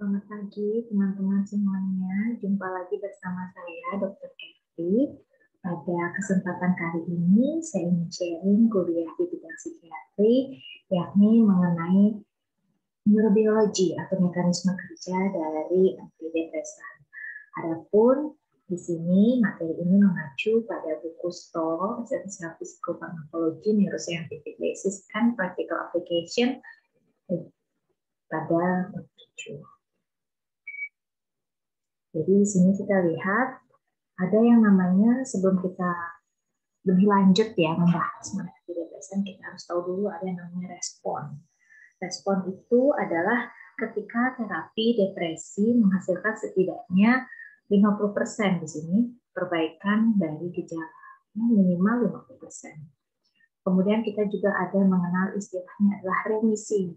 Selamat pagi teman-teman semuanya. Jumpa lagi bersama saya Dr. Kevin. Pada kesempatan kali ini saya ingin sharing kuliah di bidang psikiatri yakni mengenai neurobiologi atau mekanisme kerja dari antidepresan. Adapun di sini materi ini mengacu pada buku STO, Essential Psychopharmacology, Neuroscientific Basis, and Practical Application pada 7. Jadi di sini kita lihat ada yang namanya sebelum kita lebih lanjut ya membahas mengenai depresan kita harus tahu dulu ada yang namanya respon. Respon itu adalah ketika terapi depresi menghasilkan setidaknya 50% di sini perbaikan dari gejala minimal 50%. Kemudian kita juga ada mengenal istilahnya adalah remisi.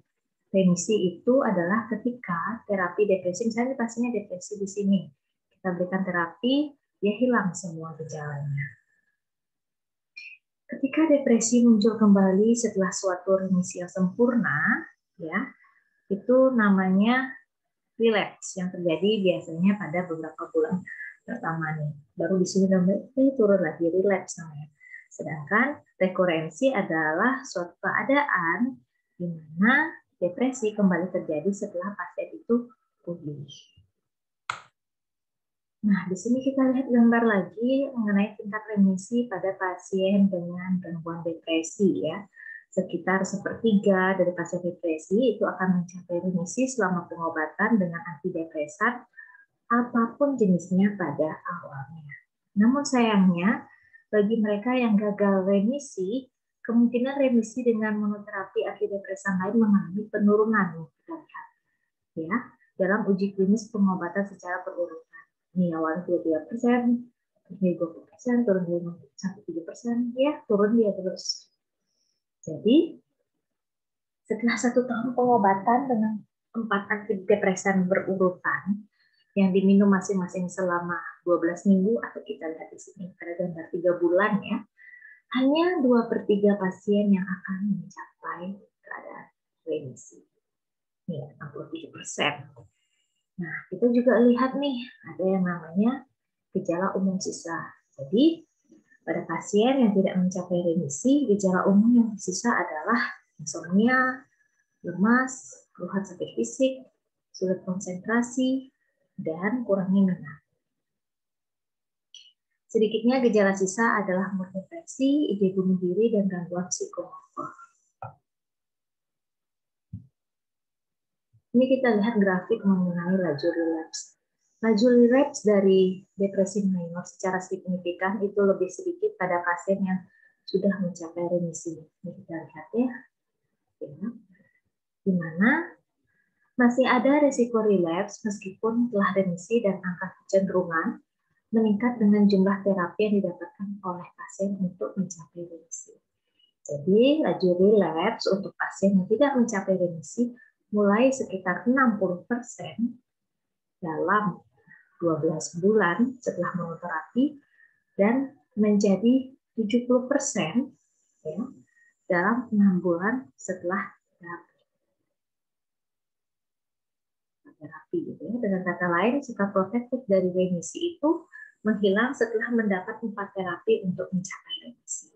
Remisi itu adalah ketika terapi depresi, misalnya pasiennya depresi di sini, kita berikan terapi, dia hilang semua gejalanya. Ketika depresi muncul kembali setelah suatu remisi yang sempurna, ya, itu namanya relapse yang terjadi biasanya pada beberapa bulan pertama nih. Baru di sini namanya turun lagi relapse namanya. Sedangkan rekurensi adalah suatu keadaan di mana depresi kembali terjadi setelah pasien itu pulih. Nah, di sini kita lihat gambar lagi mengenai tingkat remisi pada pasien dengan gangguan depresi ya. Sekitar sepertiga dari pasien depresi itu akan mencapai remisi selama pengobatan dengan antidepresan apa pun jenisnya pada awalnya. Namun sayangnya bagi mereka yang gagal remisi kemungkinan remisi dengan monoterapi antidepresan lain mengalami penurunan lihat ya dalam uji klinis pengobatan secara berurutan. Ini awalnya 23 persen, jadi 20 persen, turun 5 sampai 3 persen, ya turun dia terus. Jadi setelah satu tahun pengobatan dengan empat antidepresan berurutan yang diminum masing-masing selama 12 minggu atau kita lihat di sini pada gambar tiga bulan ya hanya 2 per 3 pasien yang akan mencapai keadaan remisi. Ini 67 persen. Nah, kita juga lihat nih, ada yang namanya gejala umum sisa. Jadi, pada pasien yang tidak mencapai remisi, gejala umum yang sisa adalah insomnia, lemas, keluhan sakit fisik, sulit konsentrasi, dan kurangnya minat. Sedikitnya gejala sisa adalah mood ide bunuh diri, dan gangguan psikomotor. Ini kita lihat grafik mengenai laju relapse. Laju relapse dari depresi minor secara signifikan itu lebih sedikit pada pasien yang sudah mencapai remisi. Ini kita lihat ya. ya. Di mana masih ada risiko relapse meskipun telah remisi dan angka kecenderungan meningkat dengan jumlah terapi yang didapatkan oleh pasien untuk mencapai remisi. Jadi, laju relapse untuk pasien yang tidak mencapai remisi mulai sekitar 60% dalam 12 bulan setelah monoterapi dan menjadi 70% ya, dalam 6 bulan setelah terapi. terapi ya. Dengan kata lain, sikap protektif dari remisi itu menghilang setelah mendapat empat terapi untuk mencapai remisi.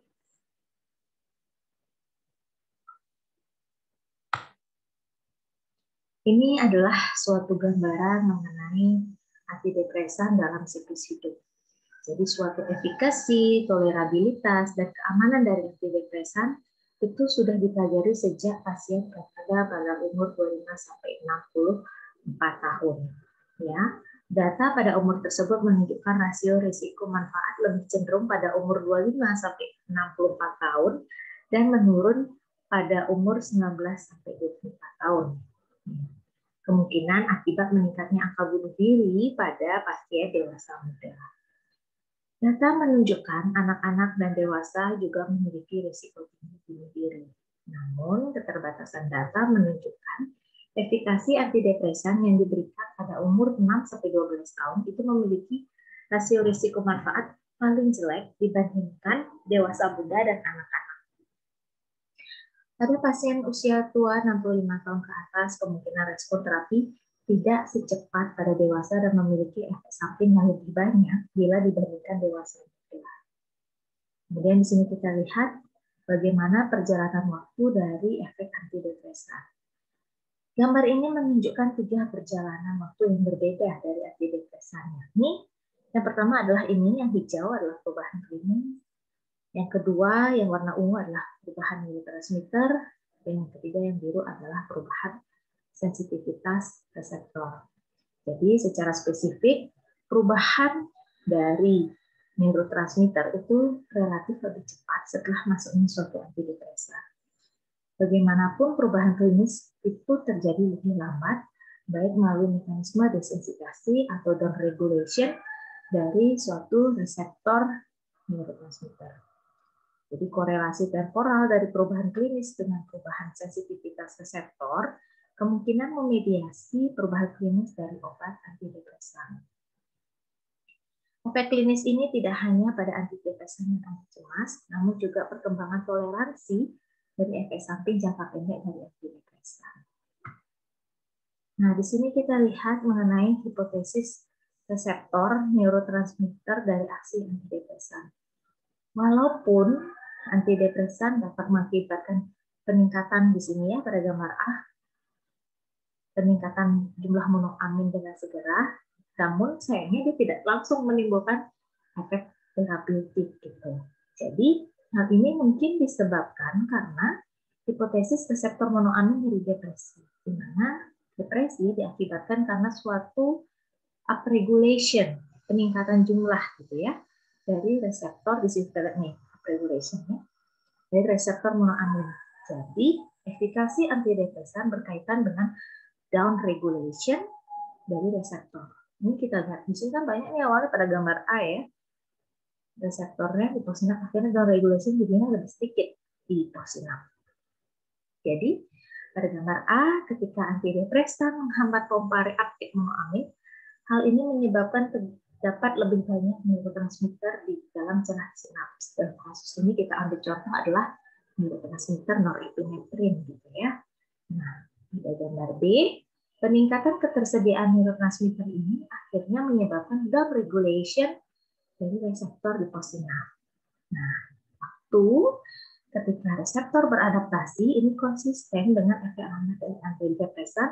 Ini adalah suatu gambaran mengenai antidepresan dalam siklus hidup. Jadi suatu efikasi, tolerabilitas, dan keamanan dari antidepresan itu sudah dipelajari sejak pasien berada pada umur 25 sampai 64 tahun. Ya, Data pada umur tersebut menunjukkan rasio risiko manfaat lebih cenderung pada umur 25 sampai 64 tahun dan menurun pada umur 19 sampai 24 tahun. Kemungkinan akibat meningkatnya angka bunuh diri pada pasien dewasa muda. Data menunjukkan anak-anak dan dewasa juga memiliki risiko bunuh diri. Namun, keterbatasan data menunjukkan efikasi antidepresan yang diberikan pada umur 6-12 tahun itu memiliki rasio risiko manfaat paling jelek dibandingkan dewasa muda dan anak-anak. Pada pasien usia tua 65 tahun ke atas, kemungkinan respon terapi tidak secepat pada dewasa dan memiliki efek samping yang lebih banyak bila dibandingkan dewasa muda. Kemudian di sini kita lihat bagaimana perjalanan waktu dari efek antidepresan. Gambar ini menunjukkan tiga perjalanan waktu yang berbeda dari antidepresan. Ini yang pertama adalah ini, yang hijau adalah perubahan klinis. Yang kedua, yang warna ungu adalah perubahan neurotransmitter. Dan yang ketiga, yang biru adalah perubahan sensitivitas reseptor. Jadi secara spesifik perubahan dari neurotransmitter itu relatif lebih cepat setelah masuknya suatu antidepresan. Bagaimanapun perubahan klinis itu terjadi lebih lambat, baik melalui mekanisme desensitasi atau downregulation dari suatu reseptor neurotransmitter. Jadi korelasi temporal dari perubahan klinis dengan perubahan sensitivitas reseptor kemungkinan memediasi perubahan klinis dari obat antidepresan. Efek klinis ini tidak hanya pada antidepresan yang anti cemas, namun juga perkembangan toleransi dari efek samping jangka pendek dari antidepresan. Nah, di sini kita lihat mengenai hipotesis reseptor neurotransmitter dari aksi antidepresan. Walaupun antidepresan dapat mengakibatkan peningkatan di sini ya pada gambar A peningkatan jumlah monoamin dengan segera, namun sayangnya dia tidak langsung menimbulkan efek terapeutik gitu. Jadi hal ini mungkin disebabkan karena hipotesis reseptor monoamin dari depresi, di mana depresi diakibatkan karena suatu upregulation, peningkatan jumlah gitu ya dari reseptor di sini nih upregulation ya dari reseptor monoamin. Jadi efikasi antidepresan berkaitan dengan down regulation dari reseptor. Ini kita lihat di sini kan banyak nih awalnya pada gambar A ya. Reseptornya di postinap akhirnya down regulation jadinya lebih sedikit di postinap. Jadi pada gambar A ketika antidepresan menghambat pompa reaktif monoamin, hal ini menyebabkan terdapat lebih banyak neurotransmitter di dalam celah sinaps. Dan kasus ini kita ambil contoh adalah neurotransmitter norepinefrin gitu ya. Nah, pada gambar B, peningkatan ketersediaan neurotransmitter ini akhirnya menyebabkan down regulation dari reseptor di possinap. Nah, waktu ketika reseptor beradaptasi ini konsisten dengan efek amat dari antidepresan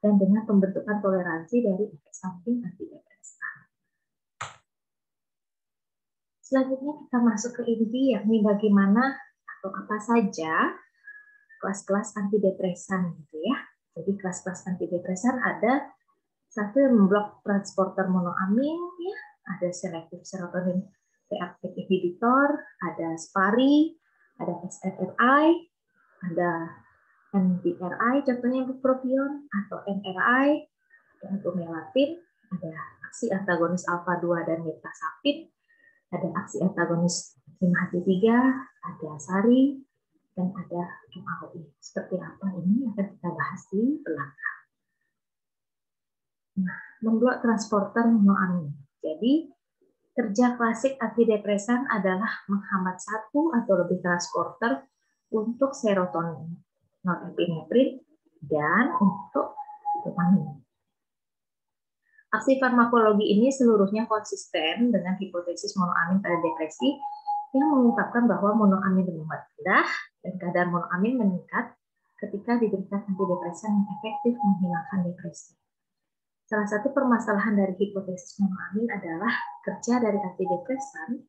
dan dengan pembentukan toleransi dari efek samping antidepresan. Selanjutnya kita masuk ke inti yakni bagaimana atau apa saja kelas-kelas antidepresan gitu ya. Jadi kelas-kelas antidepresan ada satu yang memblok transporter monoamin ya, ada selektif serotonin reuptake inhibitor, ada SPARI, ada SNRI, ada NDRI contohnya bupropion atau NRI untuk melatin, ada aksi antagonis alfa 2 dan metasapin, ada aksi antagonis 5HT3, ada SARI, dan ada MAOI. Seperti apa ini akan kita bahas di belakang. Nah, membuat transporter monoamin. Jadi, kerja klasik antidepresan adalah menghambat satu atau lebih transporter untuk serotonin, norepinefrin, dan untuk dopamin. Aksi farmakologi ini seluruhnya konsisten dengan hipotesis monoamin pada depresi yang mengungkapkan bahwa monoamin lebih rendah dan kadar monoamin meningkat ketika diberikan antidepresan yang efektif menghilangkan depresi. Salah satu permasalahan dari hipotesis monoamin adalah kerja dari antidepresan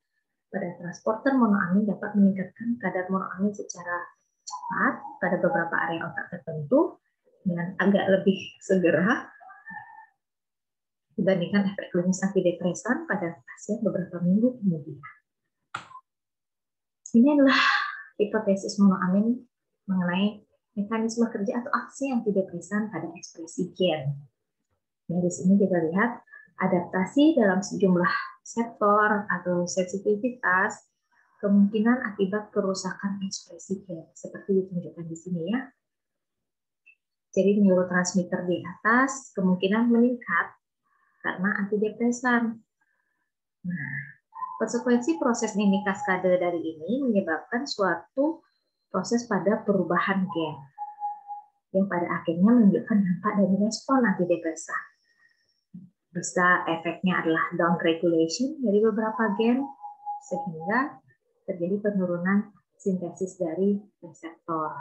pada transporter monoamin dapat meningkatkan kadar monoamin secara cepat pada beberapa area otak tertentu dengan agak lebih segera dibandingkan efek klinis antidepresan pada pasien beberapa minggu kemudian. Ini adalah hipotesis monoamin mengenai mekanisme kerja atau aksi antidepresan pada ekspresi gen. Dari sini kita lihat adaptasi dalam sejumlah sektor atau sensitivitas kemungkinan akibat kerusakan ekspresi gen seperti ditunjukkan di sini ya. Jadi neurotransmitter di atas kemungkinan meningkat karena antidepresan. Nah, Konsekuensi proses mini kaskade dari ini menyebabkan suatu proses pada perubahan gen. yang pada akhirnya menunjukkan dampak dari respon antidepresan. Bisa efeknya adalah down regulation dari beberapa gen sehingga terjadi penurunan sintesis dari reseptor.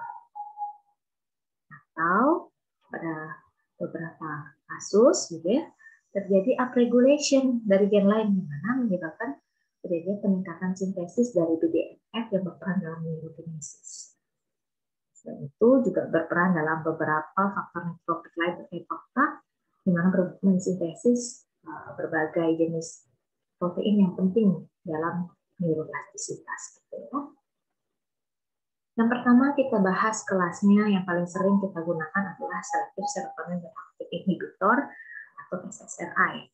Atau pada beberapa kasus gitu ya, terjadi upregulation dari gen lain di mana menyebabkan terjadi peningkatan sintesis dari BDNF yang berperan dalam neurogenesis. Selain itu juga berperan dalam beberapa faktor neurotropik lain terkait mana mensintesis uh, berbagai jenis protein yang penting dalam neuroplastisitas. Gitu ya. Yang pertama kita bahas kelasnya yang paling sering kita gunakan adalah selective serotonin reuptake inhibitor atau SSRI.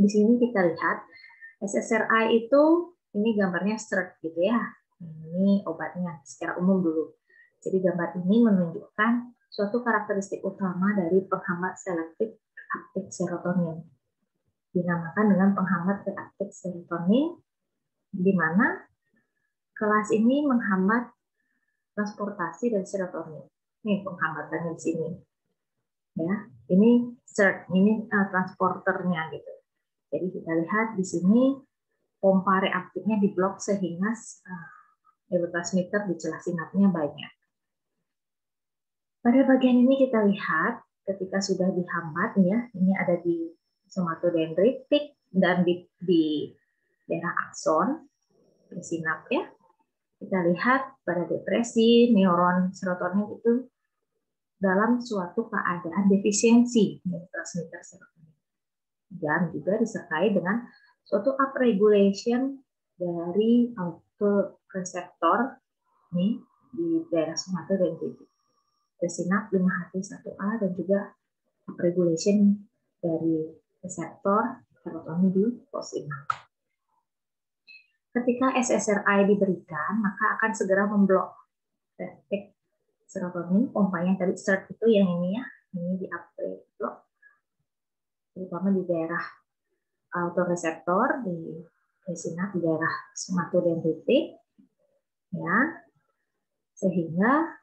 Di sini kita lihat SSRI itu ini gambarnya SERT gitu ya. Ini obatnya secara umum dulu. Jadi gambar ini menunjukkan suatu karakteristik utama dari penghambat selektif reuptake serotonin. Dinamakan dengan penghambat reuptake serotonin, di mana kelas ini menghambat transportasi dari serotonin. Ini penghambatannya di sini. Ya, ini SERT, ini uh, transporternya gitu. Jadi kita lihat di sini pompa reaktifnya diblok sehingga uh, neurotransmitter di celah sinapnya banyak. Pada bagian ini kita lihat ketika sudah dihambat ya, ini ada di somatodendritik dan di, di daerah akson, di sinap ya. Kita lihat pada depresi, neuron serotonin itu dalam suatu keadaan defisiensi neurotransmitter serotonin. Dan juga disertai dengan suatu upregulation dari autoreseptor nih di daerah somatodendritik resinap 5H1A dan juga upregulation dari reseptor serotonin di possinap. Ketika SSRI diberikan, maka akan segera memblok efek serotonin, pompanya tadi SERT itu yang ini ya, ini di upregulate terutama di daerah autoreseptor di resinap di daerah somatodendritik ya sehingga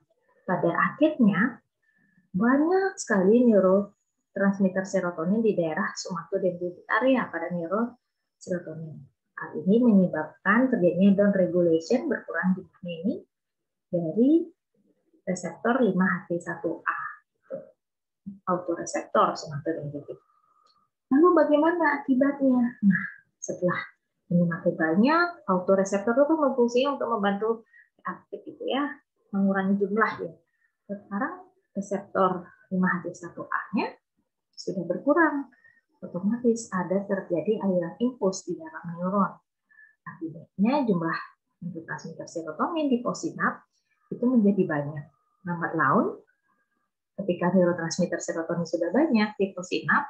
pada akhirnya banyak sekali neurotransmitter serotonin di daerah somatodendritic area pada neuroserotonin. Hal ini menyebabkan terjadinya down regulation berkurang di ini dari reseptor 5HT1A, autoreseptor somatodendritic. Lalu bagaimana akibatnya? Nah, setelah ini makin banyak, autoreseptor itu berfungsi untuk membantu aktif itu ya, mengurangi jumlah ya. Sekarang reseptor 5H1A-nya sudah berkurang. Otomatis ada terjadi aliran impuls di dalam neuron. Akibatnya jumlah neurotransmitter serotonin di posinap itu menjadi banyak. Lambat laun, ketika neurotransmitter serotonin sudah banyak di posinap,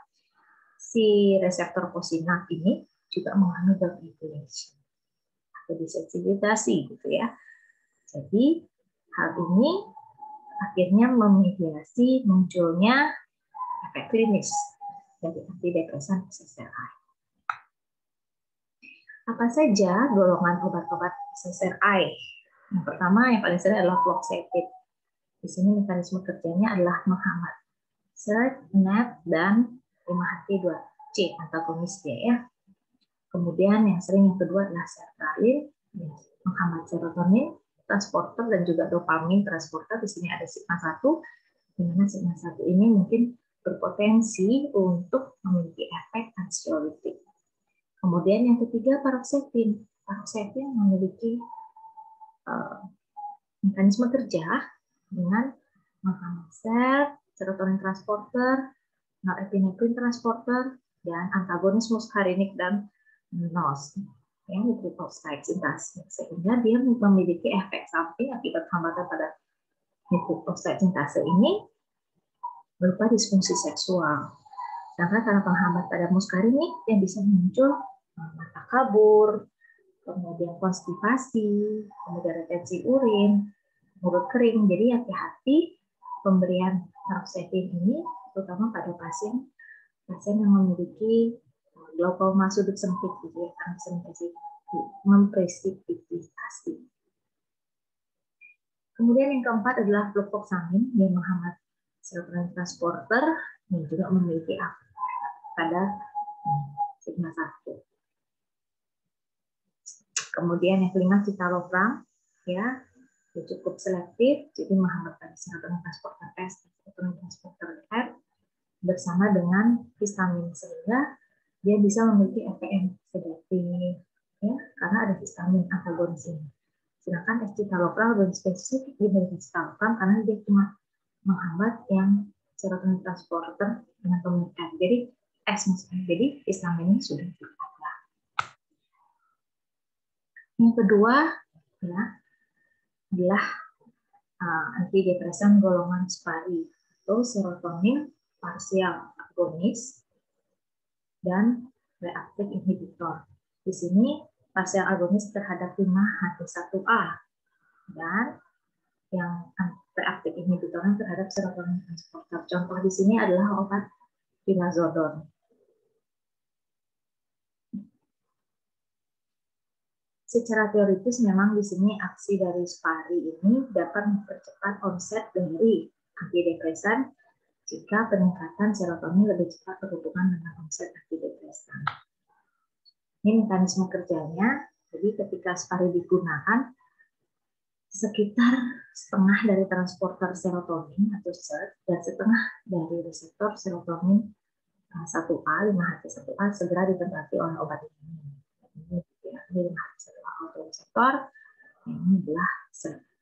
si reseptor posinap ini juga mengalami downregulation atau disensibilisasi gitu ya. Jadi Hal ini akhirnya memediasi munculnya efek klinis dari antidepresan SSRI. Apa saja golongan obat-obat SSRI? Yang pertama, yang paling sering adalah fluoxetine. Di sini mekanisme kerjanya adalah menghambat SERT, NAT, dan 5HT2C antagonis dia ya. Kemudian yang sering yang kedua adalah sertralin, menghambat serotonin, transporter dan juga dopamin transporter. Di sini ada sigma 1, di mana sigma 1 ini mungkin berpotensi untuk memiliki efek anxiolytic. Kemudian yang ketiga paroxetine. Paroxetine memiliki uh, mekanisme kerja dengan menghambat serotonin transporter, norepinephrine transporter, dan antagonis muskarinik dan NOS ya nitric oxide sintase sehingga dia memiliki efek samping akibat hambatan pada oxide sintase ini berupa disfungsi seksual. Sedangkan karena penghambat pada muskarinik yang bisa muncul mata kabur, kemudian konstipasi, kemudian retensi urin, mulut kering. Jadi hati-hati pemberian paroxetine ini terutama pada pasien pasien yang memiliki glaukoma sudut sempit gitu ya, mempresipitasi. Kemudian yang keempat adalah fluvoxamin yang menghambat serotonin transporter yang juga memiliki aktif pada sigma 1. Kemudian yang kelima citalopram ya cukup selektif jadi menghambat pada transporter S serotonin transporter R bersama dengan histamin sehingga dia bisa memiliki FPM sedatif ya karena ada histamin antagonis ini. Sedangkan escitalopram lebih spesifik dibanding escitalopram karena dia cuma menghambat yang serotonin transporter dengan pemikiran. Jadi S maksudnya. Jadi histaminnya sudah ada. Yang kedua ya adalah uh, antidepresan golongan spari atau serotonin parsial agonis dan reaktif inhibitor. Di sini Parsial agonis terhadap 5-H1A dan yang reaktif inhibitornya terhadap serotonin transporter. Contoh di sini adalah obat dinazodon. Secara teoritis memang di sini aksi dari spari ini dapat mempercepat onset dari antidepresan jika peningkatan serotonin lebih cepat berhubungan dengan onset antidepresan. Ini mekanisme kerjanya. Jadi ketika spari digunakan, sekitar setengah dari transporter serotonin atau SERT dan setengah dari reseptor serotonin 1A, 5HT1A segera ditempati oleh obat ini. Ini 5HT1A autoreseptor, ini adalah SERT.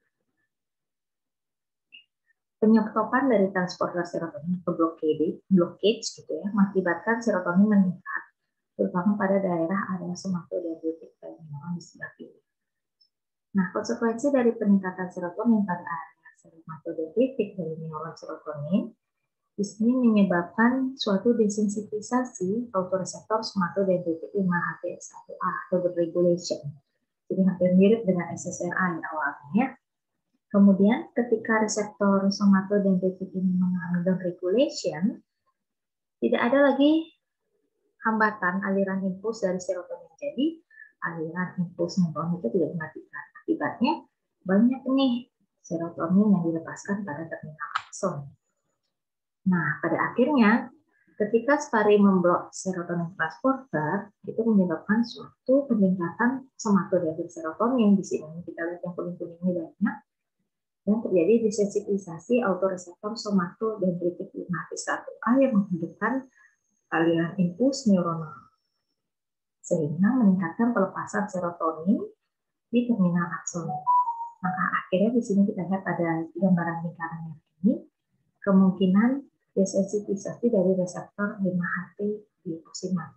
Penyetopan dari transporter serotonin atau blockade, blockage gitu ya, mengakibatkan serotonin meningkat terutama pada daerah area somatodentritik dan neuron di sebelah kiri. Nah, konsekuensi dari peningkatan serotonin pada area somatodentritik dari neuron serotonin di sini menyebabkan suatu desensitisasi autoreseptor somatodentritik 5-HT1A atau deregulation. Jadi hampir mirip dengan SSRI awalnya. Kemudian ketika reseptor somatodentritik ini mengalami down regulation, tidak ada lagi hambatan aliran impuls dari serotonin. Jadi aliran impuls neuron itu tidak dimatikan. Akibatnya banyak nih serotonin yang dilepaskan pada terminal akson. Nah, pada akhirnya ketika spari memblok serotonin transporter itu menyebabkan suatu peningkatan somatodendrit serotonin di sini kita lihat yang kuning-kuning ini banyak dan terjadi desensitisasi autoreseptor somatodendritik 5-1A yang menghidupkan aliran impuls neuronal sehingga meningkatkan pelepasan serotonin di terminal akson. Maka akhirnya di sini kita lihat ada gambaran lingkaran yang ini kemungkinan desensitisasi dari reseptor 5-HT di proximal.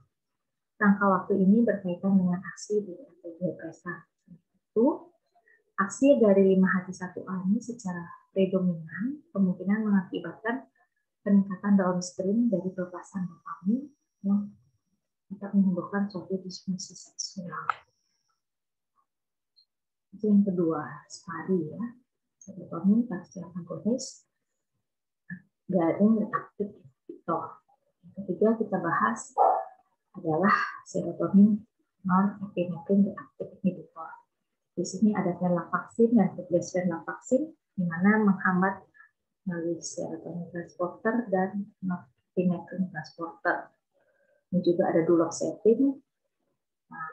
Rangka waktu ini berkaitan dengan aksi di antidepresan. Itu aksi dari 5-HT1A ini secara predominan kemungkinan mengakibatkan peningkatan downstream dari pelepasan dopamin yang dapat menimbulkan suatu disfungsi seksual. Itu yang kedua, spari ya. Serotonin parsial agonis garing inhibitor. Yang ketiga kita bahas adalah serotonin non-epinefrin reaktif inhibitor. Di sini ada venlafaxin dan venlafaxin, di mana menghambat melalui serotonin transporter dan norepinephrine transporter. Ini juga ada duloxetine nah,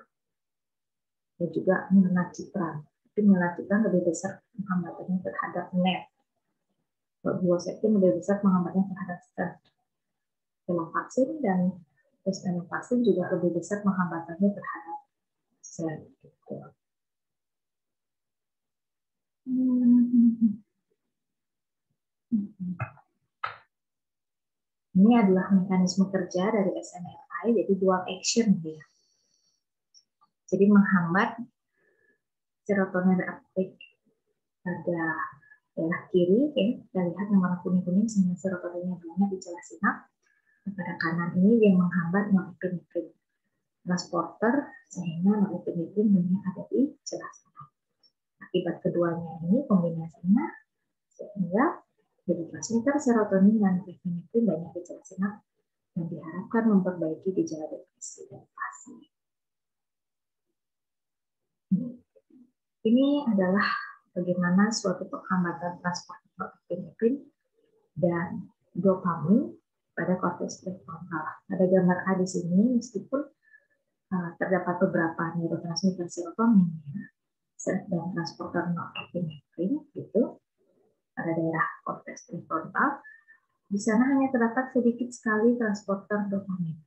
dan juga milnacipran. Tapi milnacipran lebih besar penghambatannya terhadap NET. Duloxetine lebih besar penghambatannya terhadap stent. vaksin dan vaksin juga lebih besar penghambatannya terhadap sel. Ini adalah mekanisme kerja dari SNRI, jadi dual action dia. Jadi menghambat serotonin reaktif pada daerah kiri, ya, kita lihat yang warna kuning-kuning sehingga serotoninnya banyak di celah sinap. Pada kanan ini yang menghambat norepinefrin transporter sehingga norepinefrin banyak ada di celah sinap. Akibat keduanya ini kombinasinya sehingga jadi fasilitas serotonin dan norepinefrin banyak gejala senap yang diharapkan memperbaiki gejala depresi dan fase. Ini adalah bagaimana suatu penghambatan transport norepinefrin dan dopamin pada korteks prefrontal. Pada gambar A di sini, meskipun uh, terdapat beberapa neurotransmitter serotonin ya, dan transporter norepinefrin itu pada daerah korteks prefrontal, di sana hanya terdapat sedikit sekali transporter dopamin.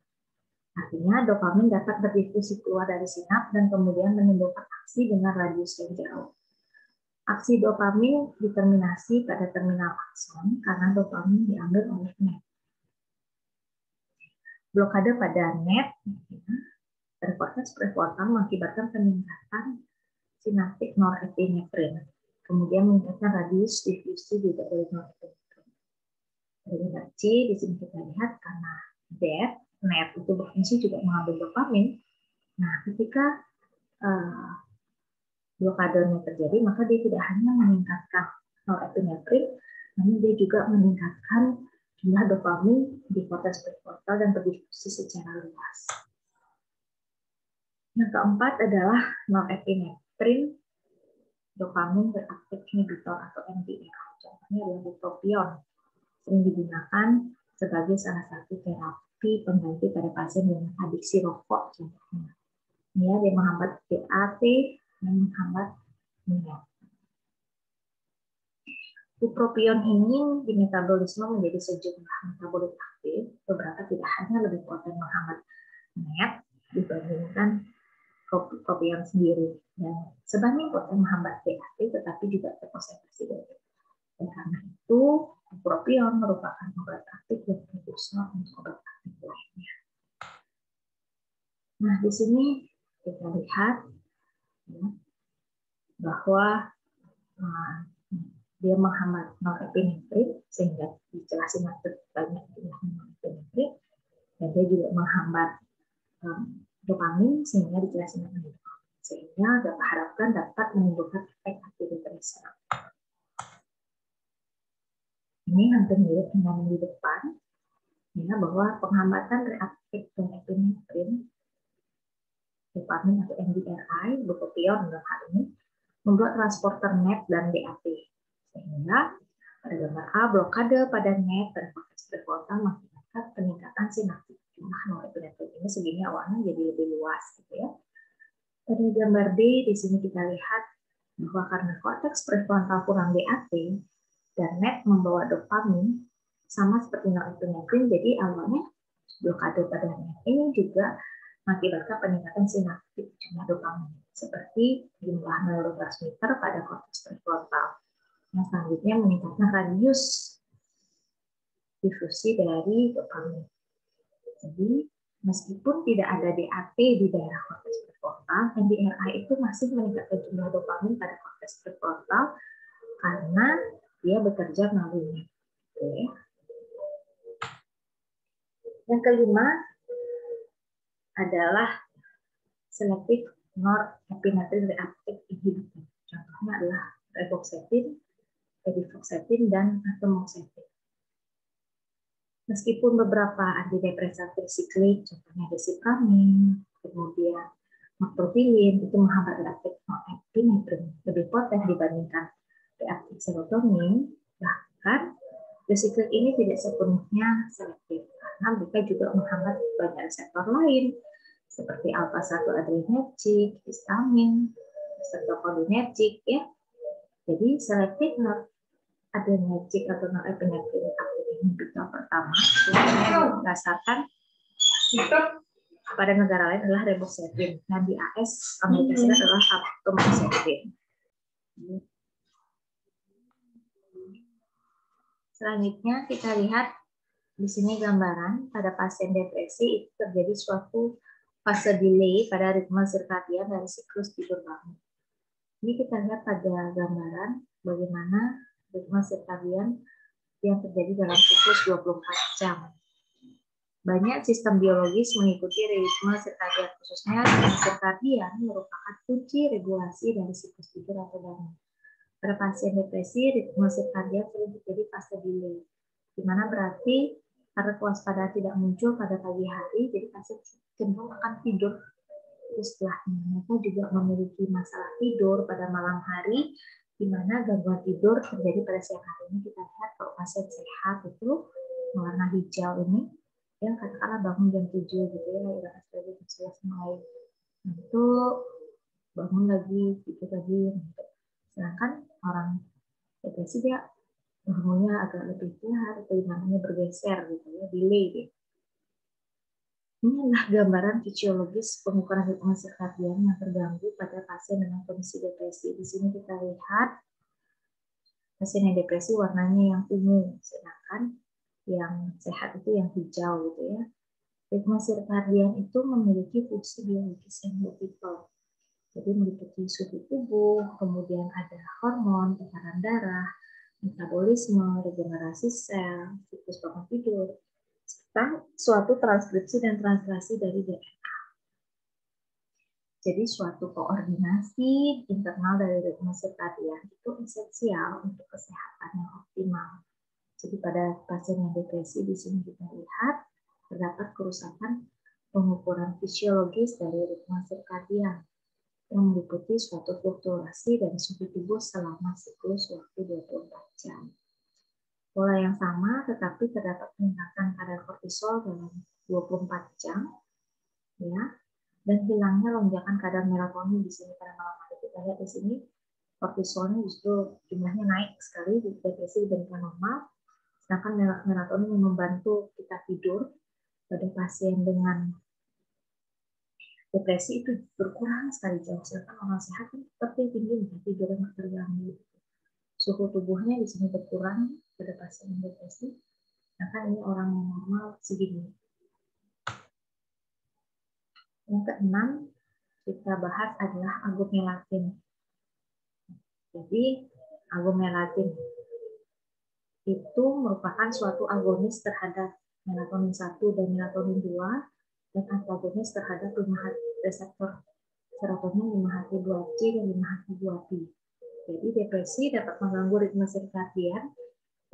Artinya dopamin dapat berdifusi keluar dari sinap dan kemudian menimbulkan aksi dengan radius yang jauh. Aksi dopamin diterminasi pada terminal akson karena dopamin diambil oleh net. Blokade pada net korteks prefrontal mengakibatkan peningkatan sinaptik norepinefrin, kemudian meningkatkan radius difusi juga dari norepinefrin. C di sini kita lihat karena death net itu berfungsi juga mengambil dopamin. Nah, ketika uh, blokadenya terjadi, maka dia tidak hanya meningkatkan norepinefrin, namun dia juga meningkatkan jumlah dopamin di korteks prefrontal dan berdifusi secara luas. Yang keempat adalah norepinefrin dopamin beraktif inhibitor atau NDR. Contohnya adalah bupropion, sering digunakan sebagai salah satu terapi pengganti pada pasien dengan adiksi rokok contohnya. Ya, dia menghambat BAT dan menghambat minyak. Bupropion ini di metabolisme menjadi sejumlah metabolit aktif, beberapa tidak hanya lebih poten menghambat NET dibandingkan propion sendiri dan sebanding poten menghambat BAT tetapi juga terkonsentrasi dari dan karena itu, bupropion merupakan obat aktif yang berusaha untuk obat aktif lainnya. Nah, di sini kita lihat ya, bahwa uh, dia menghambat norepinefrin sehingga dijelasin banyak jumlah norepinefrin dan dia juga menghambat um, dopamin sehingga dijelasin sehingga dapat harapkan dapat menimbulkan efek aktivitas ini hampir mirip dengan di depan, ya, bahwa penghambatan reaktif epinefrin, dopamin atau NDRI, bupropion dalam hal ini, membuat transporter NET dan BAT. Sehingga pada gambar A, blokade pada NET dan konteks prefrontal mengakibatkan peningkatan sinaptik jumlah norepinefrin ini segini awalnya jadi lebih luas gitu ya. Pada gambar B di sini kita lihat bahwa karena korteks prefrontal kurang BAT, dan NET membawa dopamin sama seperti norepinefrin. Jadi awalnya blokade pada NET ini juga mengakibatkan peningkatan sinaptik jumlah dopamin seperti jumlah neurotransmitter pada korteks prefrontal. Yang selanjutnya meningkatkan radius difusi dari dopamin. Jadi meskipun tidak ada DAT di daerah korteks prefrontal, NDRI itu masih meningkatkan jumlah dopamin pada korteks prefrontal karena dia bekerja melalui Oke. Yang kelima adalah selektif norepinephrine reactive inhibitor. Contohnya adalah reboxetin, edifoxetin, dan atomoxetin. Meskipun beberapa antidepresan trisiklik, contohnya desipramin, kemudian mapropilin, itu menghambat reaktif norepinephrine lebih poten dibandingkan reaktif serotonin, bahkan resiklik ini tidak sepenuhnya selektif karena mereka juga menghambat banyak reseptor lain seperti alpha 1 adrenergic, histamin, reseptor cholinergic ya. Jadi selektif adrenergic atau norepinephrine aktif inhibitor pertama yang berdasarkan pada negara lain adalah reboxetine dan di AS Amerika Serikat adalah atomoxetine. Selanjutnya kita lihat di sini gambaran pada pasien depresi itu terjadi suatu fase delay pada ritme sirkadian dari siklus tidur bangun. Ini kita lihat pada gambaran bagaimana ritme sirkadian yang terjadi dalam siklus 24 jam. Banyak sistem biologis mengikuti ritme sirkadian, khususnya sirkadian merupakan kunci regulasi dari siklus tidur atau bangun. Pada pasien depresi, ritme sirkadian sering terjadi fase delay, di mana berarti karena kewaspadaan tidak muncul pada pagi hari, jadi pasien cenderung akan tidur itu setelahnya. Mereka juga memiliki masalah tidur pada malam hari di mana gangguan tidur terjadi pada siang hari ini kita lihat kalau pasien sehat itu warna hijau ini yang katakanlah bangun jam 7 gitu ya irama sebagai jam 11 mulai itu bangun lagi gitu lagi gitu. sedangkan orang depresi dia bangunnya agak lebih telat atau namanya bergeser gitu ya delay gitu. Ini adalah gambaran fisiologis pengukuran ritme sirkadian yang terganggu pada pasien dengan kondisi depresi. Di sini kita lihat pasien yang depresi warnanya yang ungu, sedangkan yang sehat itu yang hijau gitu ya. Ritme sirkadian itu memiliki fungsi biologis yang multiple. Jadi meliputi suhu tubuh, kemudian ada hormon, tekanan darah, metabolisme, regenerasi sel, siklus bangun tidur, serta suatu transkripsi dan translasi dari DNA. Jadi suatu koordinasi internal dari ritme sirkadian itu esensial untuk kesehatan yang optimal. Jadi pada pasien yang depresi di sini kita lihat terdapat kerusakan pengukuran fisiologis dari ritme sirkadian yang meliputi suatu fluktuasi dan suhu tubuh selama siklus waktu 24 jam pola yang sama tetapi terdapat peningkatan kadar kortisol dalam 24 jam ya. Dan hilangnya lonjakan kadar melatonin di sini pada malam hari. Kita lihat di sini kortisolnya justru jumlahnya naik sekali di depresi dibandingkan normal. Sedangkan melatonin yang membantu kita tidur pada pasien dengan depresi itu berkurang sekali jauh. Sedangkan orang sehat kan seperti tinggi tidur yang terganggu. Suhu tubuhnya di sini berkurang pada pasien depresi, maka ini orang yang normal segini. Yang keenam, kita bahas adalah agomelatin. Jadi, agomelatin itu merupakan suatu agonis terhadap melatonin 1 dan melatonin 2 dan antagonis terhadap 5 reseptor serotonin 5-HT2C dan 5-HT2P. Jadi depresi dapat mengganggu ritme sirkadian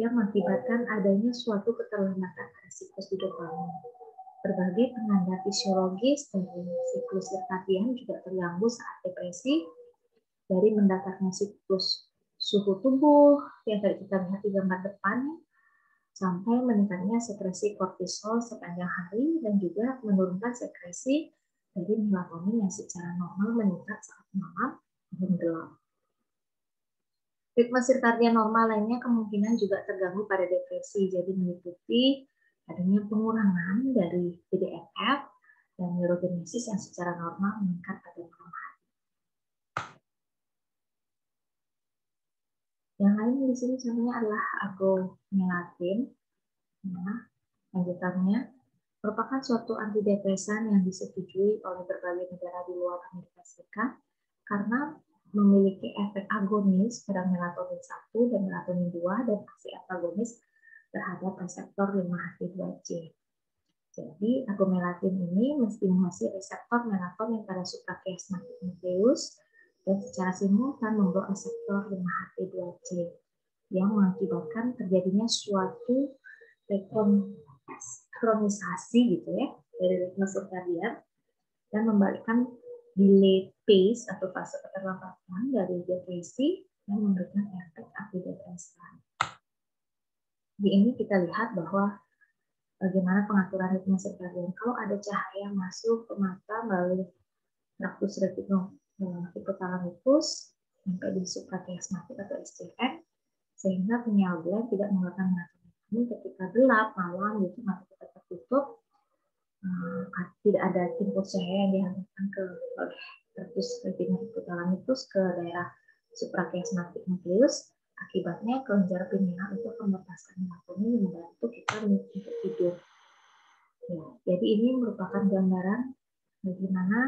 yang mengakibatkan adanya suatu keterlambatan siklus hidup bangun. Berbagai penanda fisiologis dari siklus sirkadian juga terganggu saat depresi dari mendapatkan siklus suhu tubuh yang tadi kita lihat di gambar depan sampai meningkatnya sekresi kortisol sepanjang hari dan juga menurunkan sekresi dari melatonin yang secara normal meningkat saat malam dan gelap. Ritme sirkadian normal lainnya kemungkinan juga terganggu pada depresi, jadi meliputi adanya pengurangan dari PDFF dan neurogenesis yang secara normal meningkat pada malam hari. Yang lain di sini contohnya adalah agomelatin. Nah, lanjutannya merupakan suatu antidepresan yang disetujui oleh berbagai negara di luar Amerika Serikat karena memiliki efek agonis pada melatonin 1 dan melatonin 2 dan aksi antagonis terhadap reseptor 5-HT2C. Jadi, agomelatin ini menstimulasi reseptor melatonin pada suprachiasmatic nucleus dan secara simultan membawa reseptor 5-HT2C yang mengakibatkan terjadinya suatu rekronisasi gitu ya dari ritme sirkadian dan membalikkan delay pace atau fase keterlambatan dari depresi yang memberikan efek antidepresan. Di ini kita lihat bahwa bagaimana pengaturan ritme sirkadian. Kalau ada cahaya masuk ke mata melalui traktus hipotalamus sampai di suprachiasmatik atau SCN, sehingga gland tidak mengeluarkan melatonin. Ketika gelap malam, itu mata kita tertutup, tidak ada timbul cahaya yang dihantarkan ke terus retina hipotalamikus ke daerah suprachiasmatic nucleus akibatnya kelenjar pineal itu akan melepaskan melatonin membantu kita untuk tidur. Ya, jadi ini merupakan gambaran bagaimana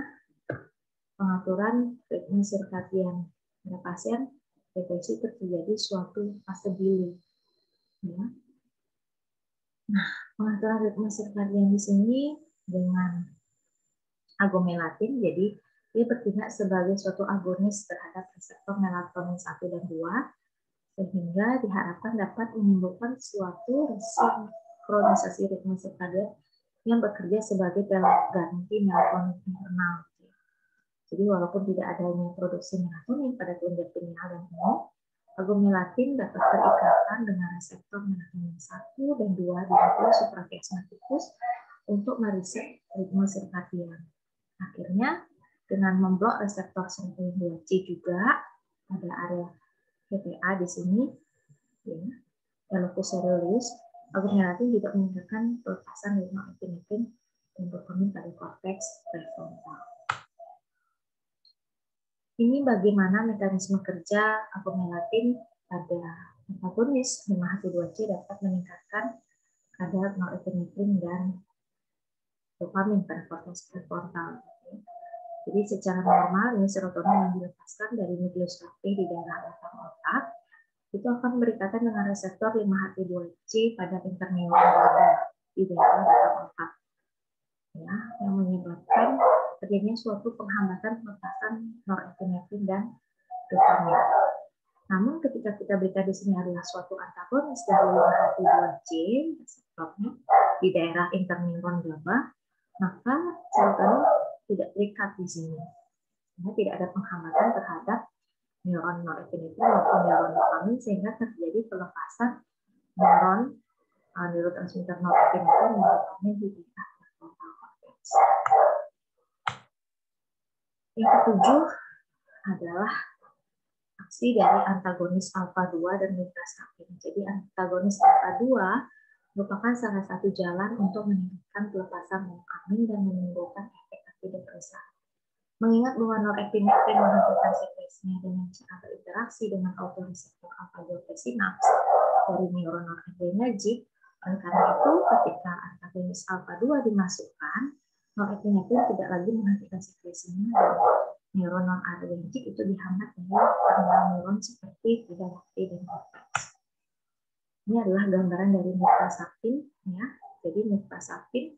pengaturan ritme sirkadian pada pasien depresi terjadi suatu fase dulu. Ya. Nah, pengaturan ritme sirkadian di sini dengan agomelatin, jadi dia bertindak sebagai suatu agonis terhadap reseptor melatonin 1 dan 2, sehingga diharapkan dapat menimbulkan suatu sinkronisasi ritme sirkadian yang bekerja sebagai pengganti melatonin internal. Jadi walaupun tidak adanya produksi melatonin pada kelenjar pineal dan umum, Agomelatin dapat terikatan dengan reseptor melatonin 1 dan 2 di suprachiasmaticus untuk mereset ritme sirkadian. Akhirnya, dengan memblok reseptor serotonin 2C juga pada area PPA di sini, ya, locus ceruleus, agomelatin juga meningkatkan pelepasan norepinefrin dan dopamin pada korteks prefrontal. Ini bagaimana mekanisme kerja agomelatin pada antagonis 5-HT2C dapat meningkatkan kadar norepinefrin dan dopamin pada korteks prefrontal. Jadi secara normal ini serotonin yang dilepaskan dari nukleus rapih di daerah belakang otak itu akan berikatan dengan reseptor 5-HT2C pada interneuron GABA di daerah belakang otak. Ya, yang menyebabkan terjadinya suatu penghambatan pelepasan norepinefrin dan dopamin. Namun ketika kita berikan di sini adalah suatu antagonis dari 5-HT2C reseptornya di daerah interneuron GABA, terikat di sini. Karena tidak ada penghambatan terhadap neuron norepinefrin maupun neuron dopamin sehingga terjadi pelepasan neuron uh, neurotransmitter norepinefrin dan dopamin di daerah prefrontal cortex. Yang ketujuh adalah aksi dari antagonis alfa 2 dan mifepristone. Jadi antagonis alfa 2 merupakan salah satu jalan untuk meningkatkan pelepasan dopamin dan menimbulkan efek antidepresan. Mengingat bahwa norepinefrin menghentikan sekresinya dengan cara berinteraksi dengan autoreseptor alfa 2 sinaps dari neuron noradrenergic, oleh karena itu ketika antagonis alfa 2 dimasukkan, norepinefrin tidak lagi menghentikan sekresinya dan neuron non-adrenergic itu dihambat dari terminal neuron seperti pada waktu dan korteks. Ini adalah gambaran dari nifasapin, ya. Jadi nifasapin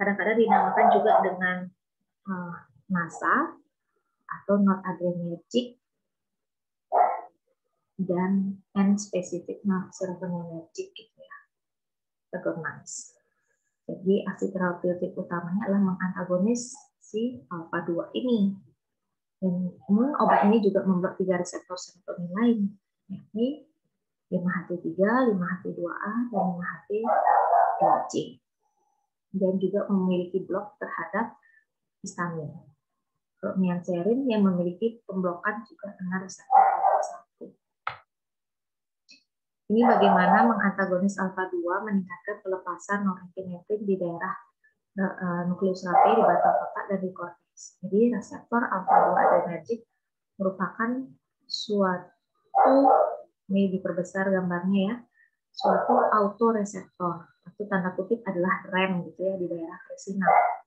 kadang-kadang dinamakan juga dengan uh, masa atau non-adrenergic dan n-specific non-serotonergic gitu ya. Recognize. Jadi aksi terapeutik utamanya adalah mengantagonis si alfa 2 ini. Dan kemudian obat ini juga membuat tiga reseptor serotonin lain, yakni 5HT3, 5HT2A, dan 5HT2C. Dan juga memiliki blok terhadap histamin. Mianserin yang memiliki pemblokan juga dengan reseptor alfa 1. Ini bagaimana mengantagonis alfa 2 meningkatkan pelepasan norepinefrin di daerah uh, nukleus rapi di batang otak dan di korteks. Jadi reseptor alfa 2 adrenergic merupakan suatu ini diperbesar gambarnya ya, suatu autoreseptor atau tanda kutip adalah rem gitu ya di daerah resinap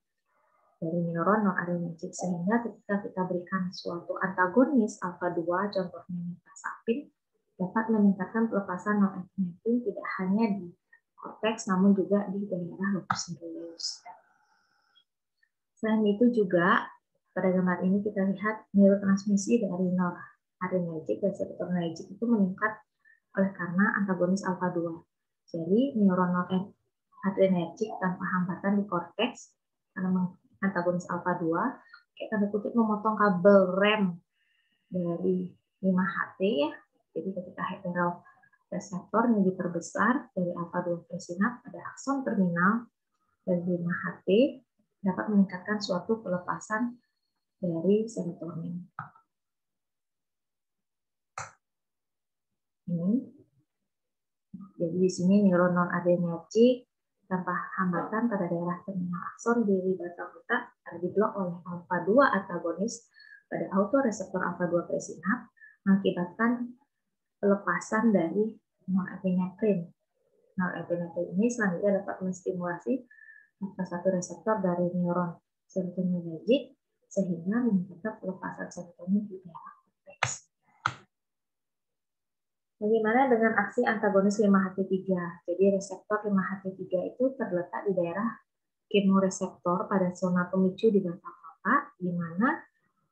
dari neuron noradrenergic sehingga ketika kita berikan suatu antagonis alfa 2 contohnya mirtazapin dapat meningkatkan pelepasan noradrenergic tidak hanya di korteks namun juga di daerah locus ceruleus. Selain itu juga pada gambar ini kita lihat neurotransmisi dari noradrenergic dan serotonergic itu meningkat oleh karena antagonis alfa 2. Jadi neuron noradrenergic tanpa hambatan di korteks karena antagonis alfa 2 kayak tanda kutip memotong kabel rem dari 5HT ya. Jadi ketika hetero reseptor yang diperbesar dari alfa-2 presinap pada akson terminal dan 5-HT dapat meningkatkan suatu pelepasan dari serotonin. Ini. Jadi di sini neuron non tanpa hambatan pada daerah terminal akson di batang otak diblok oleh alfa-2 antagonis pada autoreseptor alfa-2 presinap mengakibatkan pelepasan dari norepinefrin. Norepinefrin ini selanjutnya dapat menstimulasi salah satu reseptor dari neuron serotoninergic sehingga meningkatkan pelepasan serotonin di daerah korteks. Bagaimana dengan aksi antagonis 5-HT3? Jadi reseptor 5-HT3 itu terletak di daerah kemoreseptor pada zona pemicu di batang otak, di mana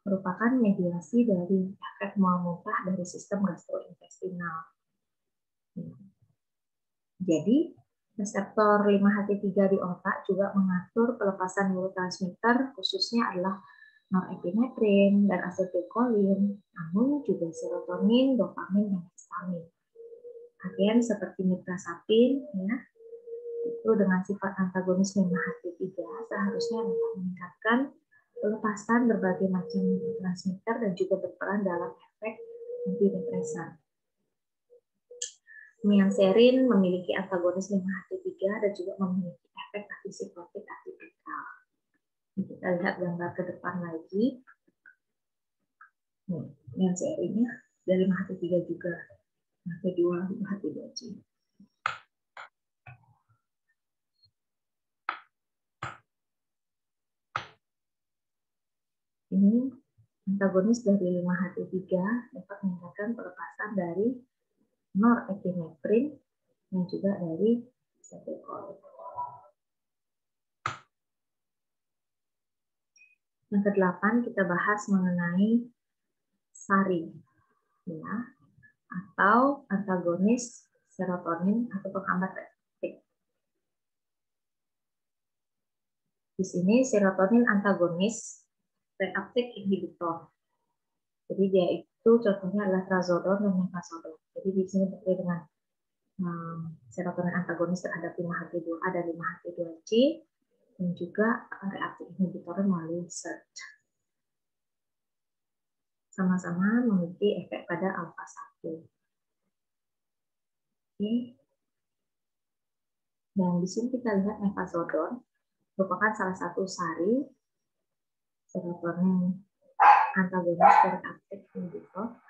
merupakan mediasi dari efek mual muntah dari sistem gastrointestinal. Jadi, reseptor 5HT3 di otak juga mengatur pelepasan neurotransmitter, khususnya adalah norepinefrin dan asetilkolin, namun juga serotonin, dopamin, dan histamin. Agen seperti mitrasapin, ya, itu dengan sifat antagonis 5-HT3 seharusnya meningkatkan pelepasan berbagai macam transmitter dan juga berperan dalam efek antidepresan. Mianserin memiliki antagonis 5-HT3 dan juga memiliki efek antipsikotik atipikal. Kita lihat gambar ke depan lagi. Mianserinnya dari 5-HT3 juga. Nah, kedua 5-HT2C. Ini antagonis dari 5-HT3 dapat meningkatkan pelepasan dari norepinefrin dan juga dari acetyl Yang kedelapan kita bahas mengenai sari, ya, atau antagonis serotonin atau penghambat reuptake. Di sini serotonin antagonis reuptake inhibitor. Jadi dia itu contohnya adalah trazodon dan mefazodon. Jadi di sini terkait dengan um, serotonin antagonis terhadap 5-HT2A dan 5-HT2C dan juga reaktif inhibitor melalui SERT. Sama-sama memiliki efek pada alpha 1. Oke. Dan di sini kita lihat mefazodon merupakan salah satu sari serotonin antagonis reaktif inhibitor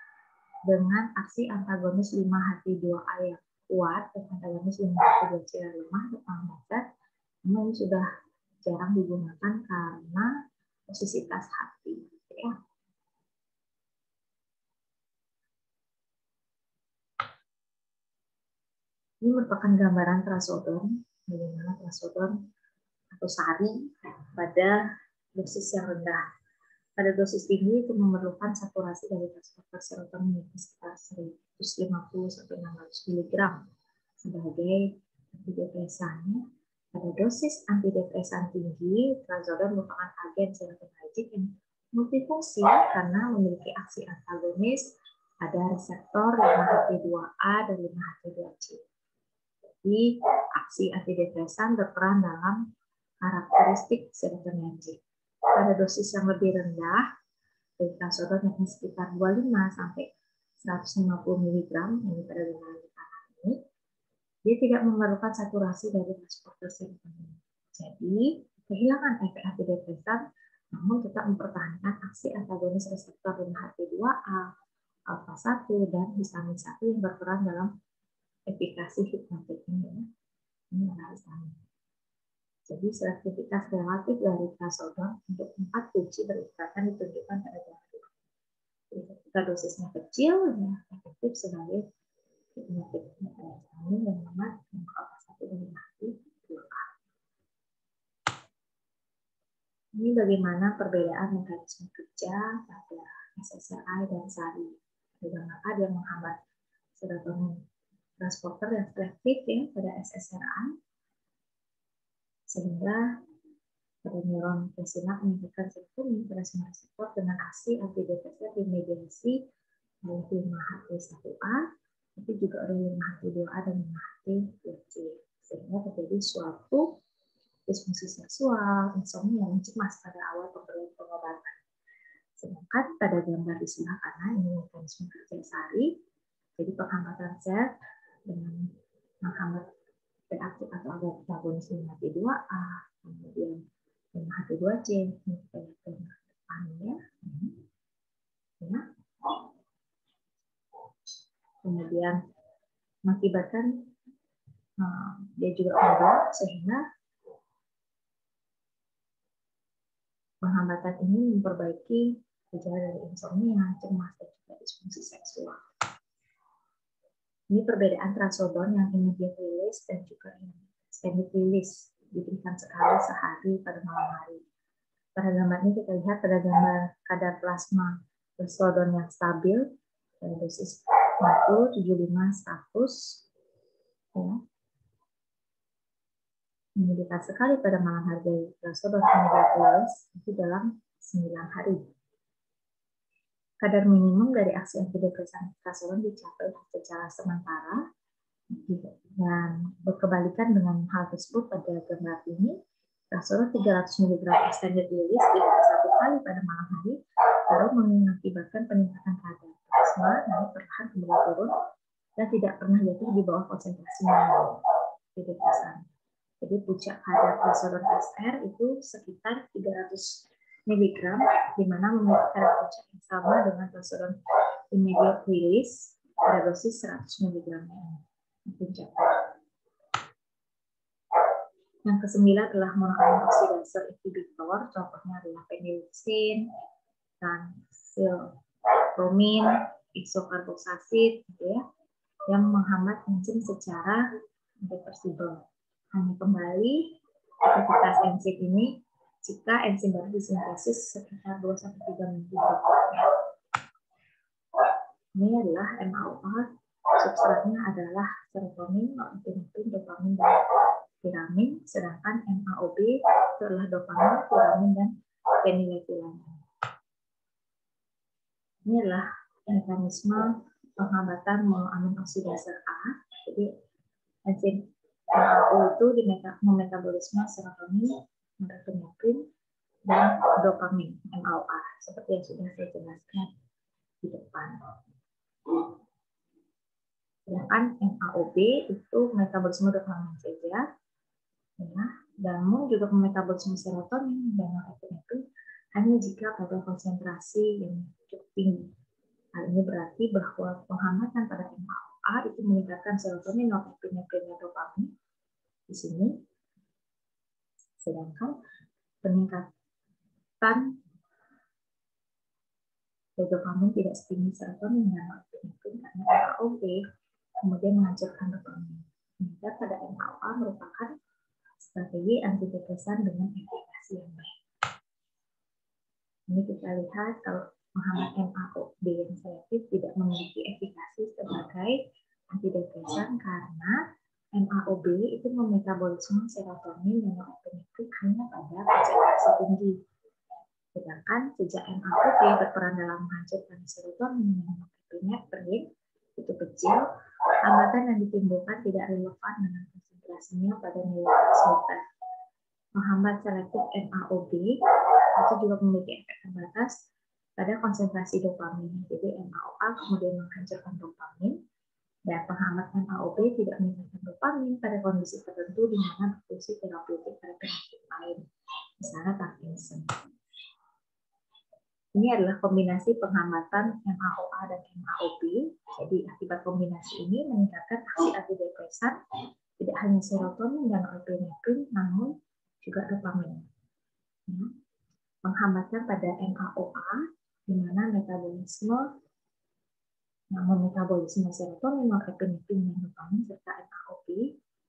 dengan aksi antagonis 5-HT2A yang kuat dan antagonis 5-HT2C yang lemah atau namun sudah jarang digunakan karena posisitas hati. Ya. Ini merupakan gambaran trasodon, bagaimana trasodon atau sari pada dosis yang rendah pada dosis tinggi itu memerlukan saturasi dari transporter serotonin sekitar 150 sampai 600 mg sebagai antidepresan. Pada dosis antidepresan tinggi, trazodon merupakan agen serotonergic yang multifungsi karena memiliki aksi antagonis pada reseptor 5-HT2A dan 5-HT2C. Jadi, aksi antidepresan berperan dalam karakteristik serotonergic pada dosis yang lebih rendah, kasodon yang sekitar 25 sampai 150 mg ini pada di kanan ini, dia tidak memerlukan saturasi dari transporter serotonin. Jadi, kehilangan efek antidepresan namun tetap mempertahankan aksi antagonis reseptor 5-HT2A, alpha 1, dan histamin 1 yang berperan dalam efikasi hipnotik ini. Ini adalah histamin. Jadi selektivitas relatif dari trazodon untuk empat kunci berikatan ditunjukkan pada gambar Jadi ketika dosisnya kecil, ya efektif sebagai penyakit ini yang memang apa satu dari hati dua Ini bagaimana perbedaan mekanisme kerja pada SSRI dan SARI. Bagaimana dia menghambat serotonin transporter yang selektif ya pada SSRI sehingga pada neuron presinak meningkatkan serotonin pada reseptor dengan aksi antidepresan dimediasi oleh 5-HT1A, tapi juga oleh 5-HT2A dan 5-HT2C. Sehingga terjadi suatu disfungsi seksual, insomnia yang cemas pada awal pemberian pengobatan. Sedangkan pada gambar di sebelah kanan ini mekanisme kerja sari, jadi penghambatan sel dengan menghambat reaktif atau antagonis HT2A, kemudian HT2C, kita ke depannya. Ya. Kemudian mengakibatkan uh, dia juga mundur sehingga penghambatan ini memperbaiki gejala dari insomnia, cemas, dan juga disfungsi seksual. Ini perbedaan transodon yang immediate release dan juga extended release diberikan sekali sehari pada malam hari. Pada gambar ini kita lihat pada gambar kadar plasma transodon yang stabil pada dosis 50, 75, 100. Ya. Sekali pada malam hari transodon immediate release itu dalam 9 hari. Kadar minimum dari aksi antidepresan prasoron dicapai secara sementara. Dan berkebalikan dengan hal tersebut pada gambar ini, prasoron 300 mg extended release diberikan satu kali pada malam hari baru mengakibatkan peningkatan kadar. Plasma naik perlahan kemudian turun dan tidak pernah jatuh di bawah konsentrasi minimum antidepresan. Jadi puncak kadar prasoron SR itu sekitar 300 mg, di mana memiliki puncak yang sama dengan testosteron immediate release pada dosis 100 mg puncak. Yang kesembilan adalah monoamine oxidase inhibitor, contohnya adalah penicillin, dan silpromin, isokarboxasid, gitu ya, yang menghambat enzim secara reversible. Hanya kembali aktivitas enzim ini jika enzim baru disintesis sekitar 2 3 minggu berikutnya. Ini adalah MAOA, substratnya adalah serotonin, norepinefrin, dopamin, dan tiramin, sedangkan MAOB itu adalah dopamin, tiramin, dan feniletilamin. Ini adalah mekanisme penghambatan monoamin oksidase A. Jadi enzim MAO itu di metabolisme serotonin norepinefrin, dan dopamin MAOA seperti yang sudah saya jelaskan di depan. Sedangkan MAOB itu metabolisme dopamin saja, ya, namun juga metabolisme serotonin dan norepinefrin hanya jika pada konsentrasi yang cukup tinggi. Hal ini berarti bahwa penghambatan pada MAOA itu meningkatkan serotonin, norepinefrin, dan dopamin. Di sini Sedangkan peningkatan dopamin tidak setinggi serotonin dan norepinefrin karena MAOB kemudian menghancurkan dopamin. Sehingga pada MAOA merupakan strategi antidepresan dengan efikasi yang baik. Ini kita lihat kalau menghambat MAOB yang selektif tidak memiliki efikasi sebagai antidepresan karena MAOB itu memetabolisme serotonin dan norepinefrin hanya pada konsentrasi tinggi. Sedangkan sejak MAOB berperan dalam menghancurkan serotonin dan norepinefrin itu kecil, hambatan yang ditimbulkan tidak relevan dengan konsentrasinya pada neurotransmitter. Menghambat selektif MAOB itu juga memiliki efek terbatas pada konsentrasi dopamin. Jadi MAOA kemudian menghancurkan dopamin, dan penghambat MAOB tidak meningkatkan dopamin pada kondisi tertentu di mana berfungsi terapeutik pada penyakit lain, misalnya Parkinson. Ini adalah kombinasi penghambatan MAOA dan MAOB. Jadi akibat kombinasi ini meningkatkan aksi antidepresan tidak hanya serotonin dan norepinefrin, namun juga dopamin. Ya. Penghambatan pada MAOA, di mana metabolisme namun metabolisme serotonin, norepinefrin, dan dopamin serta MAOB,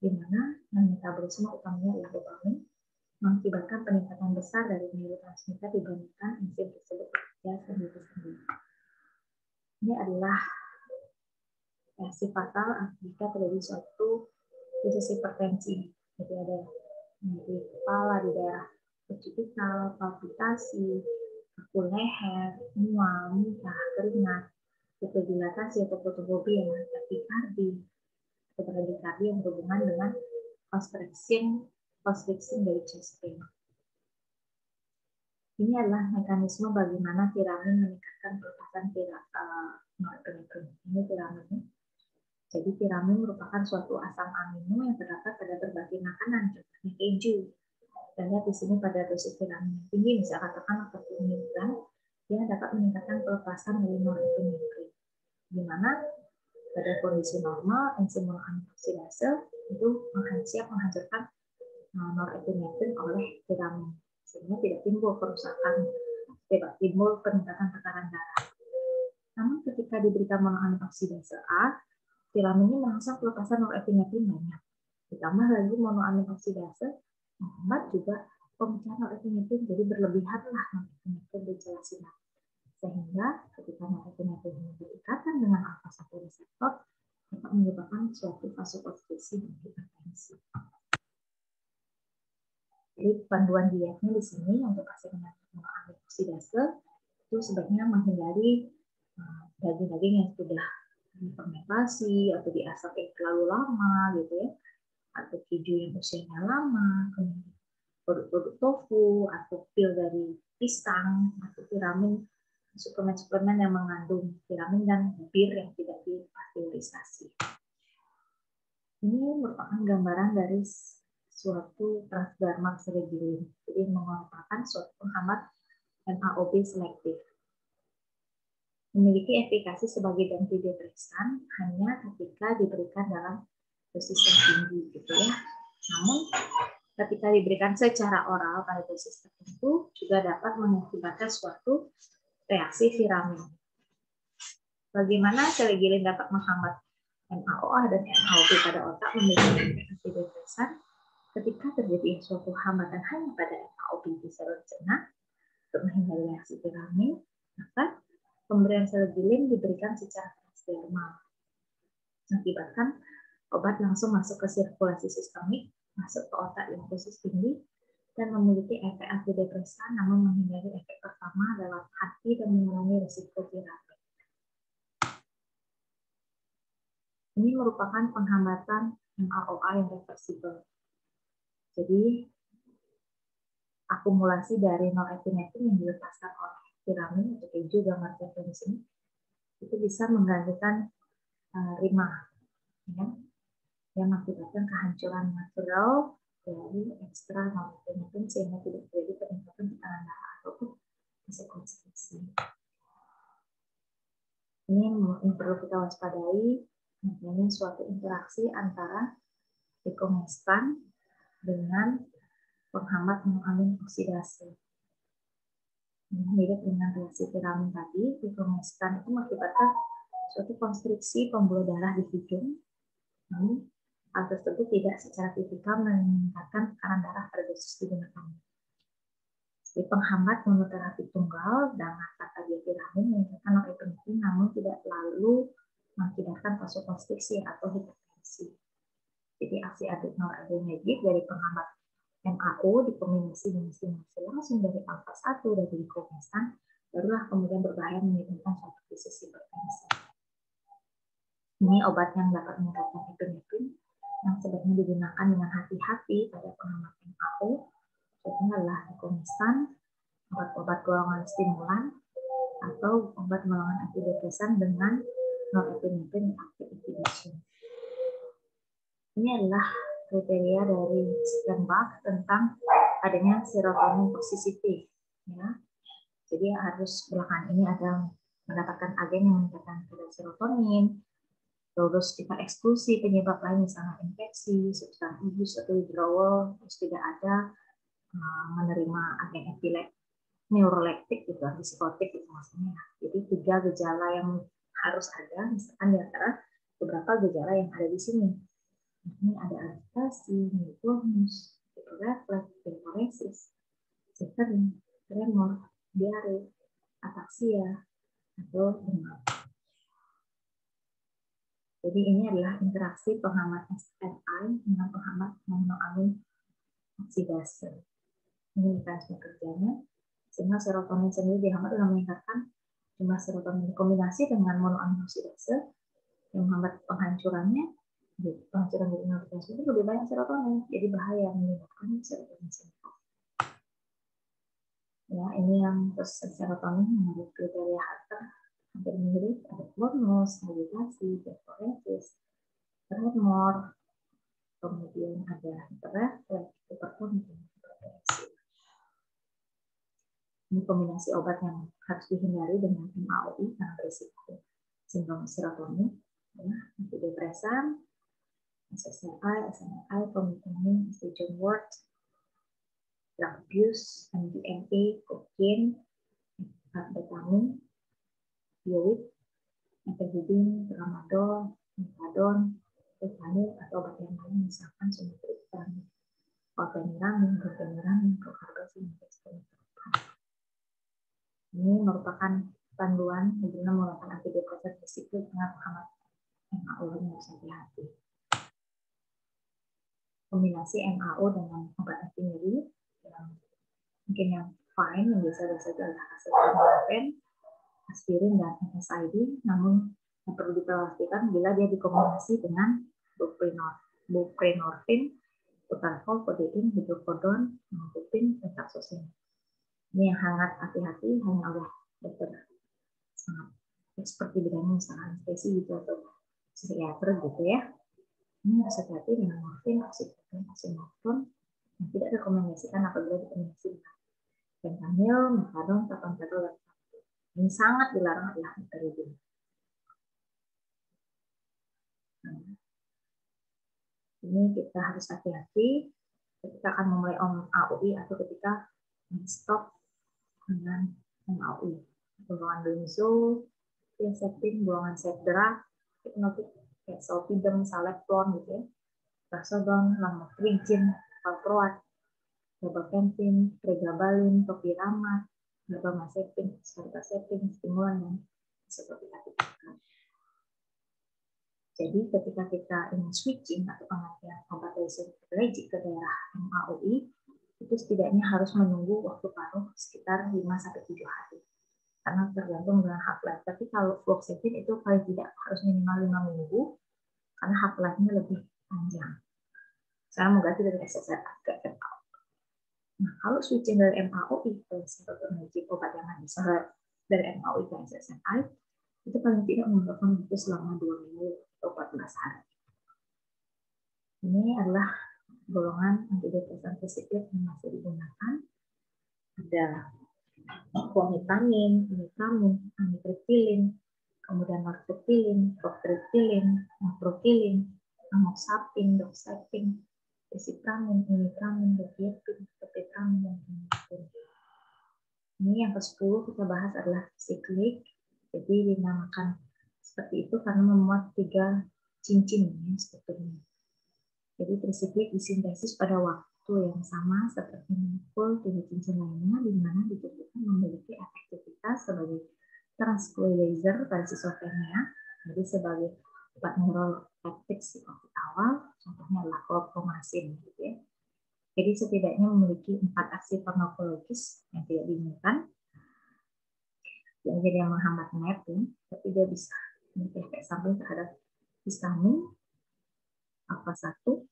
di mana metabolisme utamanya adalah dopamin, mengakibatkan peningkatan besar dari neurotransmitter dibandingkan enzim tersebut bekerja sendiri-sendiri. Ini adalah reaksi fatal jika terjadi suatu krisis hipertensi. Jadi ada di kepala, di daerah occipital, palpitasi, kaku leher, mual, muntah, keringat, dilatasi atau fotofobi yang takikardi atau bradikardi yang berhubungan dengan constriction constriction dari chest pain. Ini adalah mekanisme bagaimana tiramin meningkatkan pelepasan norepinefrin. Uh, Ini. Jadi tiramin merupakan suatu asam amino yang terdapat pada berbagai makanan, contohnya keju. Dan lihat di sini pada dosis tiramin tinggi, misalnya katakan 40 mg, dia dapat meningkatkan pelepasan dari norepinefrin di mana pada kondisi normal enzim oksidase itu siap menghancurkan uh, norepinefrin oleh tiramin sehingga tidak timbul kerusakan tidak timbul peningkatan tekanan darah. Namun ketika diberikan monoamin oksidase A, tiramin ini merangsang pelepasan norepinefrin banyak. Ditambah lagi monoamin oksidase menghambat juga pemecahan norepinefrin jadi berlebihan lah norepinefrin di celah sinapsi sehingga ketika norepinefrin ini berikatan dengan alfa 1 reseptor dapat menyebabkan suatu vasokonstriksi dan hipertensi. Jadi panduan dietnya di sini untuk pasien dengan mengalami oksidase itu sebaiknya menghindari eh, daging-daging yang sudah fermentasi atau diasap yang terlalu lama gitu ya atau keju yang usianya lama produk-produk tofu atau pil dari pisang atau vitamin suplemen-suplemen yang mengandung vitamin dan bir yang tidak dipasteurisasi. Ini merupakan gambaran dari suatu transdermal cerebellum, jadi merupakan suatu penghambat NAOB selektif. Memiliki efikasi sebagai antidepresan hanya ketika diberikan dalam dosis yang tinggi, gitu ya. Namun ketika diberikan secara oral pada dosis tertentu juga dapat mengakibatkan suatu reaksi viramin. Bagaimana seligilin dapat menghambat MAOA dan MAOB pada otak memiliki antidepresan ketika terjadi suatu hambatan hanya pada MAOB di saluran cerna untuk menghindari reaksi viramin, maka pemberian seligilin diberikan secara transdermal. Mengakibatkan obat langsung masuk ke sirkulasi sistemik, masuk ke otak yang dosis tinggi, dan memiliki efek antidepresan namun menghindari efek pertama dalam hati dan mengurangi risiko terapi. Ini merupakan penghambatan MAOA yang reversibel. Jadi, akumulasi dari norepinefrin yang dilepaskan oleh tiramin atau keju gambar di sini, itu bisa menggantikan uh, rima, ya, yang mengakibatkan kehancuran natural dari ekstra norepinefrin sehingga tidak terjadi peningkatan tekanan ataupun konsekuensi. Ini yang perlu kita waspadai, adanya suatu interaksi antara dekomestan dengan penghambat amin oksidasi. Ini mirip dengan reaksi tiramin tadi, dekomestan itu mengakibatkan suatu konstriksi pembuluh darah di hidung, Hal tersebut tidak secara fisikal meningkatkan tekanan darah pada dosis digunakan. Jadi penghambat monoterapi tunggal dengan kata diatiramin meningkatkan norepinefrin namun tidak lalu mengakibatkan vasokonstriksi atau hipertensi. Jadi aksi adrenalginergic dari penghambat MAO dikombinasi dengan stimulasi langsung dari alfa 1 dari dikombinasi barulah kemudian berbahaya menyebabkan suatu krisis hipertensi. Ini obat yang dapat meningkatkan epinefrin yang sebaiknya digunakan dengan hati-hati pada penghambat MAO contohnya adalah ekomistan, obat-obat golongan stimulan, atau obat golongan antidepresan dengan norepinephrine active inhibition. Ini adalah kriteria dari Sternbach tentang adanya serotonin toxicity. Ya. Jadi harus belakangan ini ada mendapatkan agen yang meningkatkan kadar serotonin, terus kita eksklusi penyebab lain misalnya infeksi, substansi abuse atau withdrawal, terus tidak ada uh, menerima agen epilek, neuroleptik gitu, antipsikotik gitu maksudnya. Jadi tiga gejala yang harus ada, misalkan di antara beberapa gejala yang ada di sini. Ini ada agitasi, neuromus, refleks, hiporesis, sifering, tremor, diare, ataksia, atau demam. Jadi ini adalah interaksi penghambat SNI dengan penghambat monoamin oksidase. Ini mekanisme kerjanya. Sehingga serotonin sendiri dihambat dengan meningkatkan jumlah serotonin dikombinasi dengan monoamin oksidase yang menghambat penghancurannya. Jadi penghancuran dari neurotransmitter itu lebih banyak serotonin, jadi bahaya menyebabkan serotonin sindrom. Ya, ini yang terus serotonin menurut kriteria Harter hampir mirip ada bonus, agitasi, deforensis, tremor, kemudian ada hiperrefleks, hipertonik, hipertensi. Ini kombinasi obat yang harus dihindari dengan MAOI karena berisiko sindrom serotonin, ya, antidepresan, SSRI, SNRI, komitamin, station word, drug abuse, MDMA, kokain, amfetamin, fluid, metahidin, tramadol, metadon, tetanil, atau obat yang lain misalkan sumatriptan, oteniramin, proteniramin, prokarbasin, dan Ini merupakan panduan bagaimana menggunakan antidepresan risiko dengan pengamat MAO yang harus hati-hati. Kombinasi MAO dengan obat anti nyeri yang mungkin yang fine yang biasa-biasa adalah acetaminophen, aspirin dan NSAID, namun yang perlu diperhatikan bila dia dikombinasi dengan buprenorfin, butanol, kodein, hidrokodon, mangkupin, pentaxosin. Ini yang hangat hati-hati hanya oleh dokter sangat seperti bidangnya misalnya anestesi gitu atau psikiater gitu ya. Ini harus hati-hati dengan morfin, oksikotin, oxymotin yang tidak rekomendasikan apabila dikombinasi dengan fentanyl, metadon, tapentadol, dan Ini sangat dilarang adalah metadon. Nah, ini kita harus hati-hati ketika akan memulai AUI atau ketika stop dengan MAUI. Golongan benzo, quercetin, buangan sedra, hipnotik, kayak sulfidem, salepron gitu ya, Basodon, lamotrigin, valproat, gabapentin, pregabalin, topiramat, gabamacetin, sarbacetin, stimulan, dan seperti tadi. Jadi ketika kita ingin switching atau penggantian obat allergic ke daerah MAUI, itu setidaknya harus menunggu waktu paruh sekitar 5 sampai 7 hari karena tergantung dengan half life. Tapi kalau fluoxetine itu paling tidak harus minimal 5 minggu karena half life-nya lebih panjang. Saya mau ganti dari SSRI ke MAO. Nah, kalau switching dari MAO itu sebagai energi obat yang bisa dari MAO ke SSRI itu paling tidak membutuhkan waktu selama 2 minggu atau 14 hari. Ini adalah golongan antidepresan spesifik yang masih digunakan. Ada Clomiphamin, imipramin, amitriptilin, kemudian nortriptilin, proptriptilin, naprotilin, amoxapin, doxapin, desipramin, imipramin, dopiepin, topitramin, dan imipramin. Ini yang ke-10 kita bahas adalah siklik. Jadi dinamakan seperti itu karena memuat tiga cincin ya, strukturnya. Jadi trisiklik disintesis pada waktu yang sama seperti mengumpul tiga cincin lainnya di mana ditunjukkan memiliki efektivitas sebagai tranquilizer pada schizophrenia, jadi sebagai obat neuropeptik psikotik awal, contohnya adalah chlorpromazine gitu ya. Jadi setidaknya memiliki empat aksi farmakologis yang tidak diinginkan, yang jadi yang menghambat mapping, tapi dia bisa efek samping terhadap histamin, alpha satu,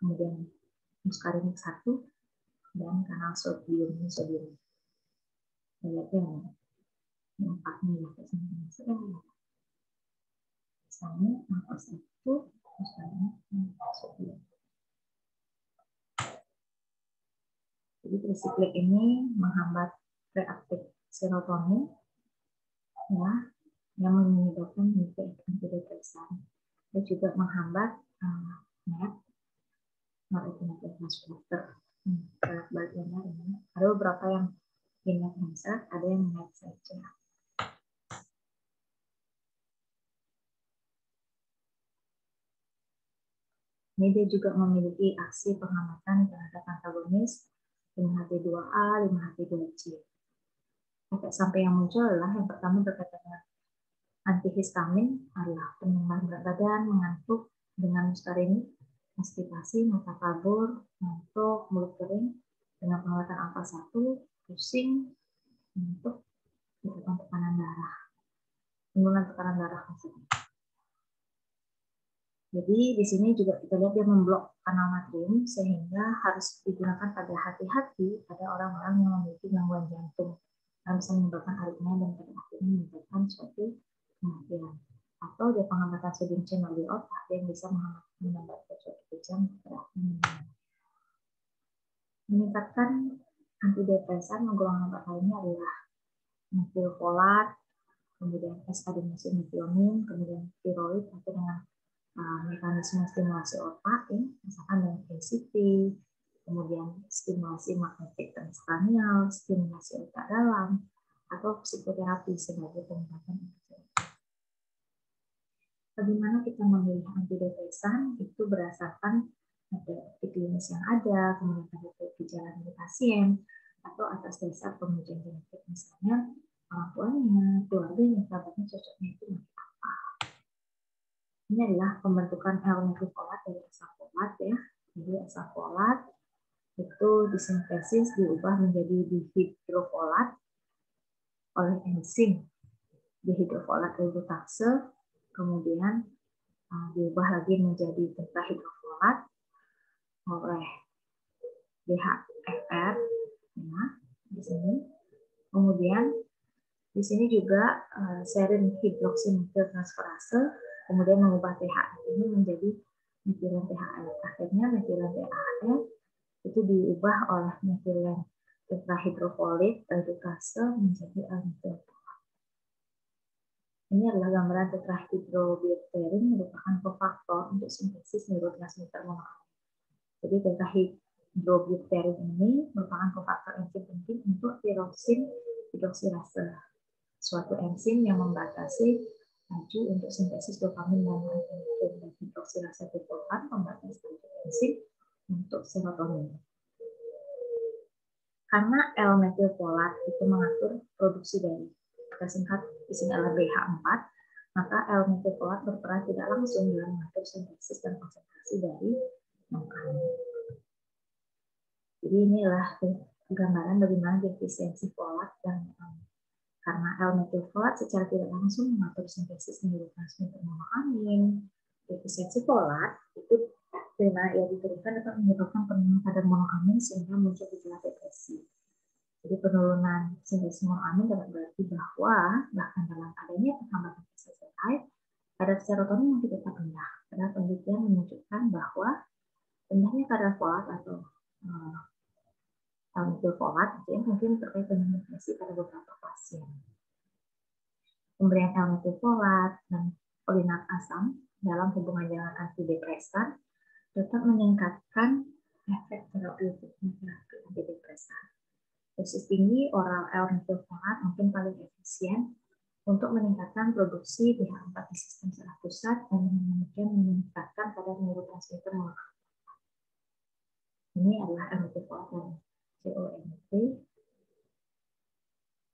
kemudian muskarinik satu dan kanal sodium sodium yang empatnya ya misalnya alfa satu muskarinik sodium jadi trisiklik ini menghambat reaktif serotonin ya yang menyebabkan antidepresan dan juga menghambat NET Marketing Transporter. Hmm, bagiannya ini. Ada beberapa yang mindset, ada yang minat saja. Ini dia juga memiliki aksi pengamatan terhadap antagonis 5H2A, 5H2C. Efek sampai yang muncul adalah yang pertama berkaitan dengan antihistamin adalah penyembuhan berat badan, mengantuk dengan mustarini, konstipasi, mata kabur, ngantuk, mulut kering, dengan penguatan alfa 1, pusing, untuk menyebabkan tekanan darah. Penurunan tekanan darah maksudnya. Jadi di sini juga kita lihat dia memblok kanal natrium sehingga harus digunakan pada hati-hati pada orang-orang yang memiliki gangguan jantung yang bisa menyebabkan aritmia dan pada akhirnya menyebabkan suatu kematian. Atau dia penghambatan sodium channel di otak yang bisa menambahkan suatu kejang meningkatkan antidepresan golongan obat lainnya adalah metilfolat, kemudian S-adenosine kemudian tiroid atau dengan uh, mekanisme stimulasi otak, ya, misalkan dengan ACT, kemudian stimulasi magnetik transkranial, stimulasi otak dalam, atau psikoterapi sebagai pengobatan bagaimana kita memilih antidepresan itu berdasarkan ada klinis yang ada, kemudian ada gejala dari pasien, atau atas dasar pengujian genetik misalnya orang tuanya, keluarganya, kerabatnya cocoknya itu apa. Ini adalah pembentukan L-metifolat dari asam folat ya. Jadi asam folat itu disintesis diubah menjadi dihidrofolat oleh enzim dihidrofolat reduktase, kemudian uh, diubah lagi menjadi tetrahidrofolat oleh DHFR ya di sini. Kemudian di sini juga uh, serin hidroksimetil transferase kemudian mengubah THR ini menjadi metilen THR. Akhirnya metilen THR itu diubah oleh metilen tetrahidrofolit reduktase menjadi aldehyde. Ini adalah gambaran tetrahydrobiopterin merupakan kofaktor untuk sintesis neurotransmitter monoamin. Jadi tetrahydrobiopterin ini merupakan kofaktor enzim penting untuk tirosin hidroksilase, suatu enzim yang membatasi laju untuk sintesis dopamin dan adrenaline dan hidroksilase merupakan pembatas laju enzim untuk serotonin. Karena L-metilfolat itu mengatur produksi dari kita singkat di sini adalah BH4, maka L-methylfolat berperan tidak langsung dalam mengatur sintesis dan konsentrasi dari makanan. Jadi inilah gambaran bagaimana defisiensi folat dan karena L-methylfolat secara tidak langsung mengatur sintesis neurotransmitter monoamin. Defisiensi folat itu bila ia diberikan dapat menyebabkan penurunan kadar monoamin sehingga muncul gejala depresi. Jadi penurunan sintesis monoamin dapat berarti bahwa bahkan dalam adanya penghambatan SSRI, kadar serotonin masih tetap rendah. Karena penelitian menunjukkan bahwa rendahnya kadar folat atau uh, folat itu yang mungkin terkait dengan depresi pada beberapa pasien. Pemberian l folat dan polinat asam dalam hubungan dengan antidepresan dapat meningkatkan efek terapeutik terapi antidepresan dosis tinggi oral L metylfolat mungkin paling efisien untuk meningkatkan produksi BH4 di sistem saraf pusat dan kemudian meningkatkan kadar neurotransmitter Ini adalah L metylfolat dan COMT.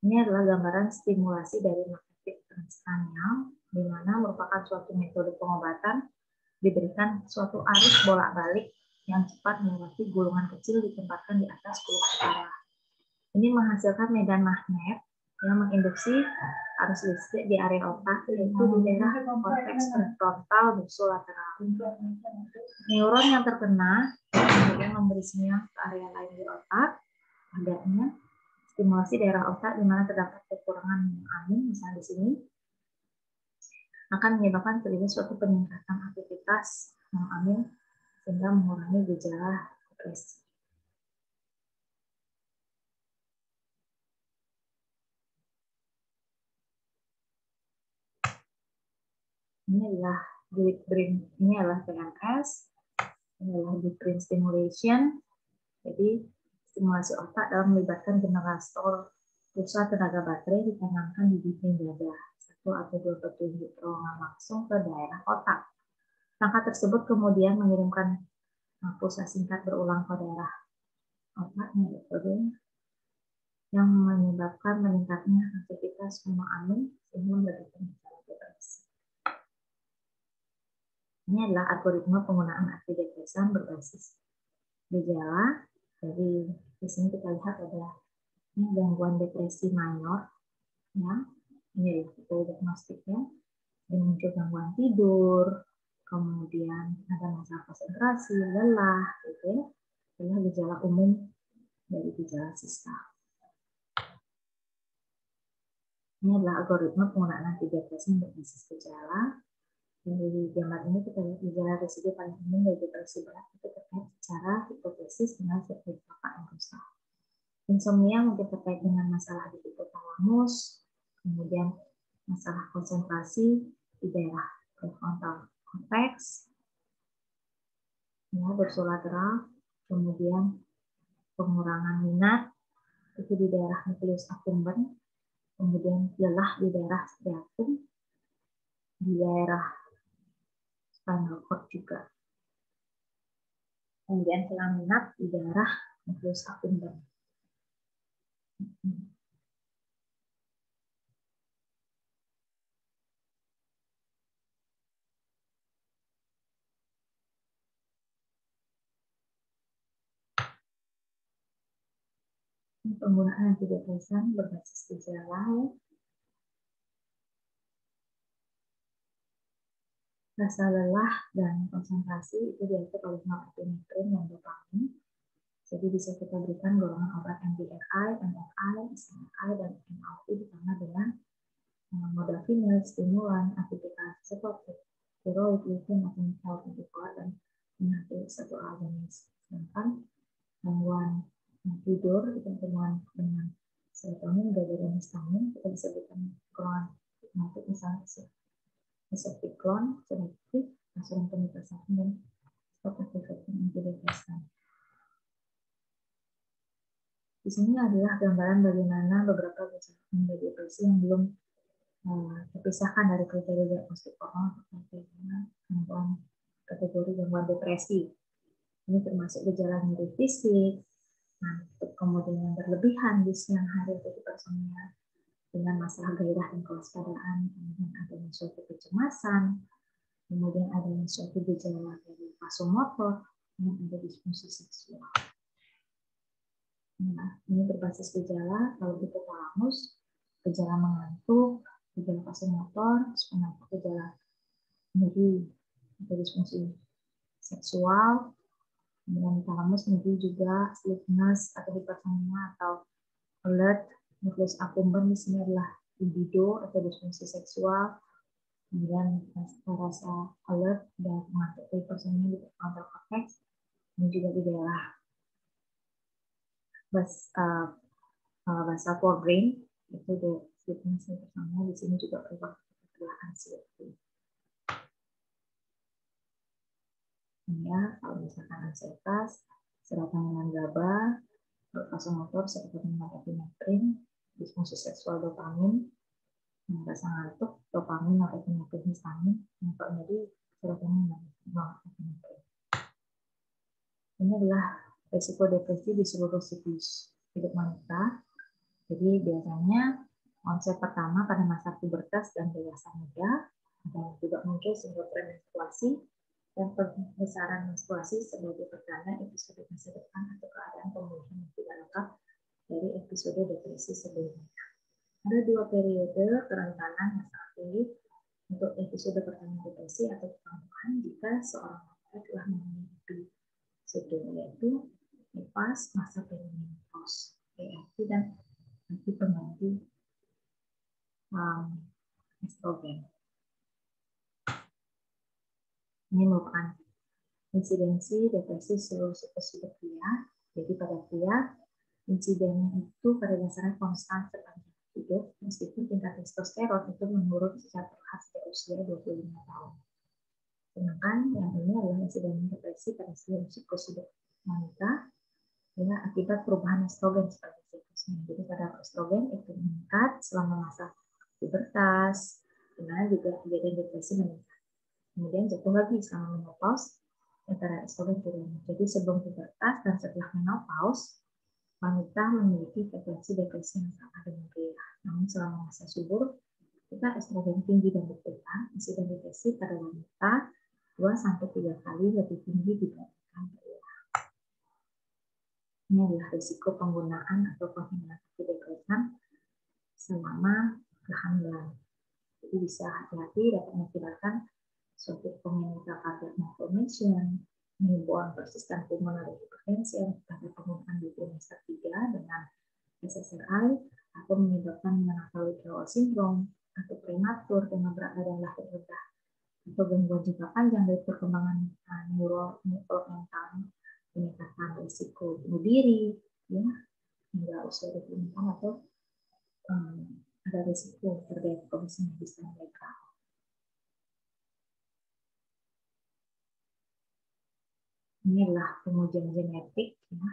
Ini adalah gambaran stimulasi dari magnetik transkranial, di mana merupakan suatu metode pengobatan diberikan suatu arus bolak-balik yang cepat melewati gulungan kecil ditempatkan di atas kulit kepala ini menghasilkan medan magnet yang menginduksi arus listrik di area otak yaitu di daerah korteks prefrontal dorsolateral. Neuron yang terkena kemudian memberi sinyal ke area lain di otak adanya stimulasi daerah otak di mana terdapat kekurangan amin misalnya di sini akan menyebabkan terjadi suatu peningkatan aktivitas amin sehingga mengurangi gejala depresi. ini adalah deep brain ini adalah PMS ini adalah deep brain stimulation jadi stimulasi otak dalam melibatkan generator pusat tenaga baterai ditanamkan di dinding dada satu atau dua petunjuk terowongan langsung ke daerah otak langkah tersebut kemudian mengirimkan pulsa singkat berulang ke daerah otak yang menyebabkan meningkatnya aktivitas amin sehingga menyebabkan Ini adalah algoritma penggunaan antidepresan berbasis gejala. Jadi di sini kita lihat ada ini gangguan depresi minor, ya. Ini adalah kita diagnostiknya. Muncul gangguan tidur, kemudian ada masalah konsentrasi, lelah, gitu ya. Adalah gejala umum dari gejala sista. Ini adalah algoritma penggunaan antidepresan berbasis gejala dari gambar ini kita lihat gejala residu paling umum dari depresi berat itu terkait secara hipotesis dengan sirkuit otak yang rusak. Insomnia mungkin terkait dengan masalah di hipotalamus, kemudian masalah konsentrasi di daerah prefrontal cortex, ya, dorsolateral, kemudian pengurangan minat itu di daerah nukleus accumbens, kemudian lelah di daerah striatum, di daerah cord juga. Kemudian kelaminat di daerah nukleus accumbens. penggunaan antidepresan berbasis gejala. Rasa lelah dan konsentrasi itu diatur oleh norepinefrin dan dopamin. Jadi bisa kita berikan golongan obat MDRI, MRI, SNRI, dan NLP ditambah dengan eh, modafinil, stimulan, aktivitas psikotik, steroid, lithium, atau L24, dan mengatur satu agonis. Sedangkan gangguan tidur itu dengan serotonin, GABA, dan histamin kita bisa berikan golongan hipnotik misalnya Esopiklon, selektif, asuran penetasan dan stop aktivitas antidepresan. Di sini adalah gambaran bagaimana beberapa depresi yang belum uh, terpisahkan dari kriteria diagnostik orang terkait dengan gangguan kategori gangguan depresi. Ini termasuk gejala nyeri fisik, ngantuk, kemudian yang berlebihan di siang hari atau hipersomnia, dengan masalah gairah dan kewaspadaan, kemudian adanya suatu kecemasan, kemudian adanya suatu gejala dari vasomotor, dan ada disfungsi seksual. Nah, ini berbasis gejala kalau hipotalamus, gejala mengantuk, gejala vasomotor, gejala nyeri disfungsi seksual, kemudian talamus nyeri juga sleepiness atau hipersomnia atau alert nukleus accumbens di sini adalah libido atau disfungsi seksual, kemudian rasa alert dan mengantuk hipersomnia di frontal cortex, ini juga gejala bas uh, uh, bahasa brain itu the sleepiness hipersomnia di sini juga berubah adalah anxiety. Ya, kalau misalkan ansietas, serotonin GABA, vasomotor seperti norepinefrin, disfungsi seksual dopamin, yang rasa ngantuk, dopamin, norepinefrin, histamin, yang terjadi serotonin dan norepinefrin. Ini adalah resiko depresi di seluruh siklus hidup wanita. Jadi biasanya onset pertama pada masa pubertas dan dewasa muda, dan juga muncul sebuah premenstruasi dan pembesaran menstruasi sebagai pertanda episode masa depan atau keadaan pemulihan yang tidak lengkap dari episode depresi sebelumnya. Ada dua periode kerentanan yang sangat tinggi untuk episode pertama depresi atau kekambuhan jika seorang wanita telah memiliki episode yaitu pas masa perimenopause, PRT dan nanti pengganti um, estrogen. Ini merupakan insidensi depresi seluruh siklus pria. Jadi pada pria insiden itu pada dasarnya konstan sepanjang hidup, meskipun tingkat testosteron itu menurun secara perlahan sejak usia 25 tahun. Sedangkan yang ini adalah insiden depresi pada seluruh siklus hidup wanita ya, akibat perubahan estrogen sebagai siklusnya. Jadi pada estrogen itu meningkat selama masa pubertas, kemudian juga kejadian depresi meningkat. Kemudian jatuh lagi selama menopause, antara estrogen turun. Jadi sebelum pubertas dan setelah menopause, wanita memiliki frekuensi depresi yang sama dengan pria. Namun selama masa subur, kita estrogen tinggi dan berkurang, insiden depresi pada wanita 2-3 kali lebih tinggi dibandingkan pria. Ini adalah risiko penggunaan atau penggunaan antidepresan selama kehamilan. Jadi bisa hati-hati dapat mengakibatkan suatu penggunaan cardiac malformation, menimbulkan persisten pulmonary hipertensi pada penggunaan di trimester 3 dengan SSRI atau menyebabkan neonatal withdrawal syndrome atau prematur dengan berat badan lahir rendah atau gangguan jangka panjang dari perkembangan uh, neuro mental peningkatan risiko bunuh diri ya hingga usia 25 tahun atau um, ada risiko terjadi kondisi medis yang mereka ini adalah pengujian genetik ya.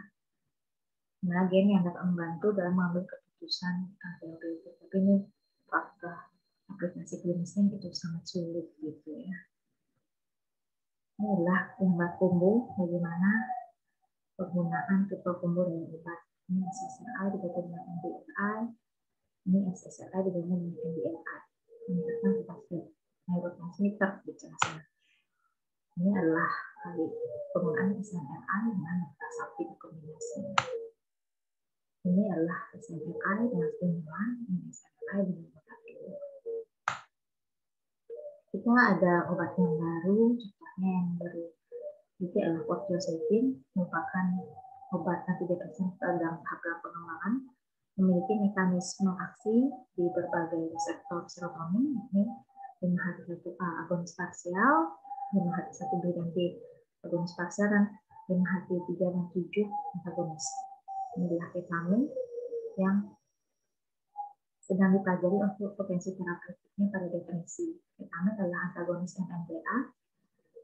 Nah, gen yang dapat membantu dalam mengambil keputusan itu. Tapi ini fakta aplikasi klinisnya itu sangat sulit gitu ya. Ini adalah kumbu bagaimana penggunaan triple kumbu dalam obat. Ini SSRI digabung dengan MDRI, ini SSRI digabung dengan MDRI. Meningkatkan kepastian neurotransmitter bicara sana. Ini adalah penggunaan SNRI dengan sapi kombinasi. Ini adalah SNRI dengan stimulan, ini SNRI dengan obat Kita ada obat yang baru, contohnya yang baru. Jadi adalah Corticosteroid, merupakan obat antidepresan dalam tahap pengembangan, memiliki mekanisme aksi di berbagai reseptor serotonin, ini 5H1A agonis parsial, 5H1B dan B agonis parsial, dan 5H3 dan 7 antagonis. Ini adalah ketamin yang sedang dipelajari untuk potensi terapeutiknya pada depresi. Ketamin adalah antagonis NMDA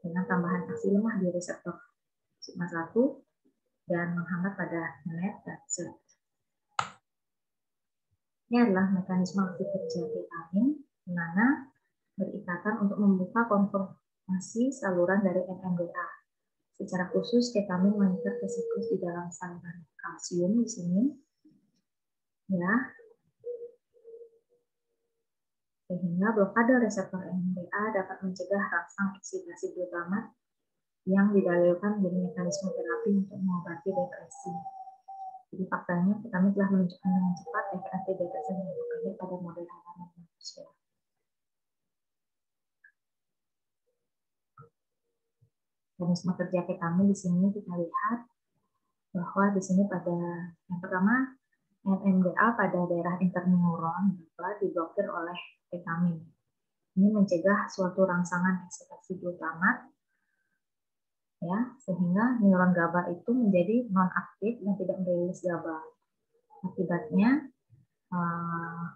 dengan tambahan aksi lemah di reseptor sigma 1 dan menghambat pada NET dan SERT. Ini adalah mekanisme aksi kerja ketamin, di mana berikatan untuk membuka konformasi saluran dari NMDA. Secara khusus, ketamin mengikat ke siklus di dalam saluran kalsium di sini. Ya. Sehingga blokade reseptor NMDA dapat mencegah rangsang eksitasi glutamat yang didalilkan menjadi mekanisme terapi untuk mengobati depresi. Jadi faktanya kami telah menunjukkan dengan cepat efek antidepresan yang bekerja pada model halaman manusia. Mekanisme kerja kami di sini kita lihat bahwa di sini pada yang pertama NMDA pada daerah interneuron dapat diblokir oleh ketamin. Ini mencegah suatu rangsangan eksitasi glutamat ya sehingga neuron GABA itu menjadi non aktif dan tidak merilis GABA. Akibatnya uh,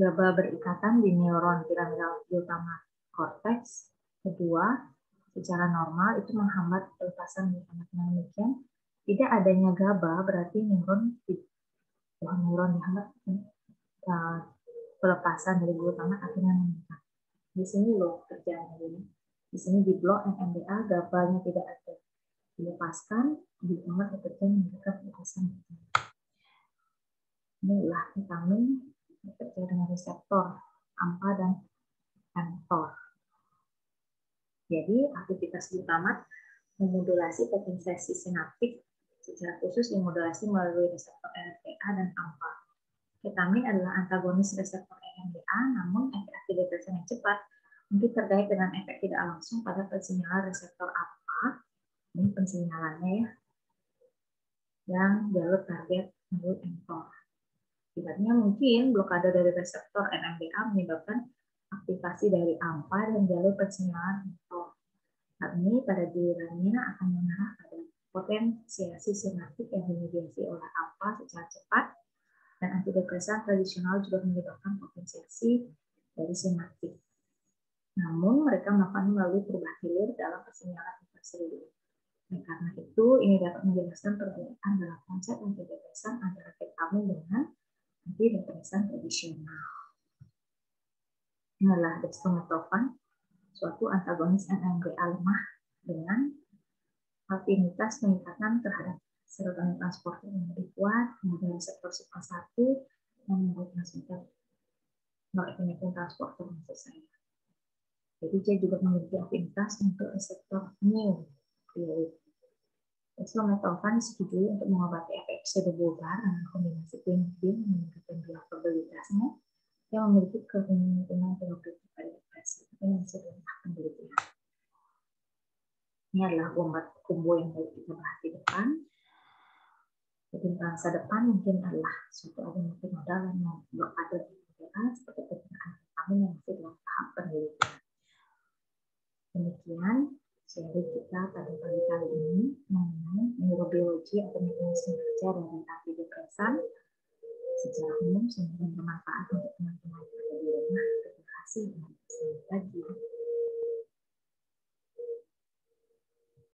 GABA berikatan di neuron piramidal utama korteks. Kedua, secara normal itu menghambat pelepasan glutamat. demikian, tidak adanya GABA berarti neuron bahwa neuron dihambat uh, pelepasan dari glutamat akhirnya meningkat. Di sini loh kerjaan ini. Di sini di blok NMDA gabanya tidak ada. Dilepaskan, di kamar bekerja mendekat batasan. Inilah vitamin bekerja dengan reseptor AMPA dan mTOR. Jadi aktivitas glutamat memodulasi potensiasi sinaptik secara khusus dimodulasi melalui reseptor LPA dan AMPA. Ketamin adalah antagonis reseptor NMDA, namun efek aktivitas yang cepat mungkin terkait dengan efek tidak langsung pada pensinyalan reseptor apa, ini pensinyalannya ya, yang jalur target melalui mTOR. Akibatnya mungkin blokade dari reseptor NMDA menyebabkan aktivasi dari AMPA dan jalur pensinyalan mTOR. Hal ini pada gilirannya akan mengarah pada potensiasi sinaptik yang dimediasi oleh AMPA secara cepat dan antidepresan tradisional juga menyebabkan potensiasi dari sinaptik. Namun mereka melakukan melalui perubahan hilir dalam persinyalan intraseluler. Nah, karena itu, ini dapat menjelaskan perbedaan dalam konsep antidepresan antara ketamin dengan antidepresan tradisional. Ini adalah dextromethorphan, suatu antagonis NMDA lemah dengan afinitas peningkatan terhadap serotonin transporter yang lebih kuat, kemudian reseptor sigma 1, yang membuat transmitter norepinephrine transporter maksud saya. Jadi dia juga memiliki afinitas untuk reseptor mu. Dextromethorphan disetujui untuk mengobati efek pseudobulbar dengan kombinasi quinidin meningkatkan dua probabilitasnya yang memiliki kemungkinan terapeutik pada depresi. Ini masih dalam tahap penelitian. Ini adalah obat kumbo yang baik kita bahas di depan. Jadi masa depan mungkin adalah suatu alternatif modal yang blokade seperti penggunaan vitamin yang masih dalam tahap penelitian. Demikian seri kita pada pagi kali ini mengenai neurobiologi atau mekanisme kerja dari antidepresan umum semoga bermanfaat untuk teman-teman yang ada di rumah. Terima kasih dan sampai lagi.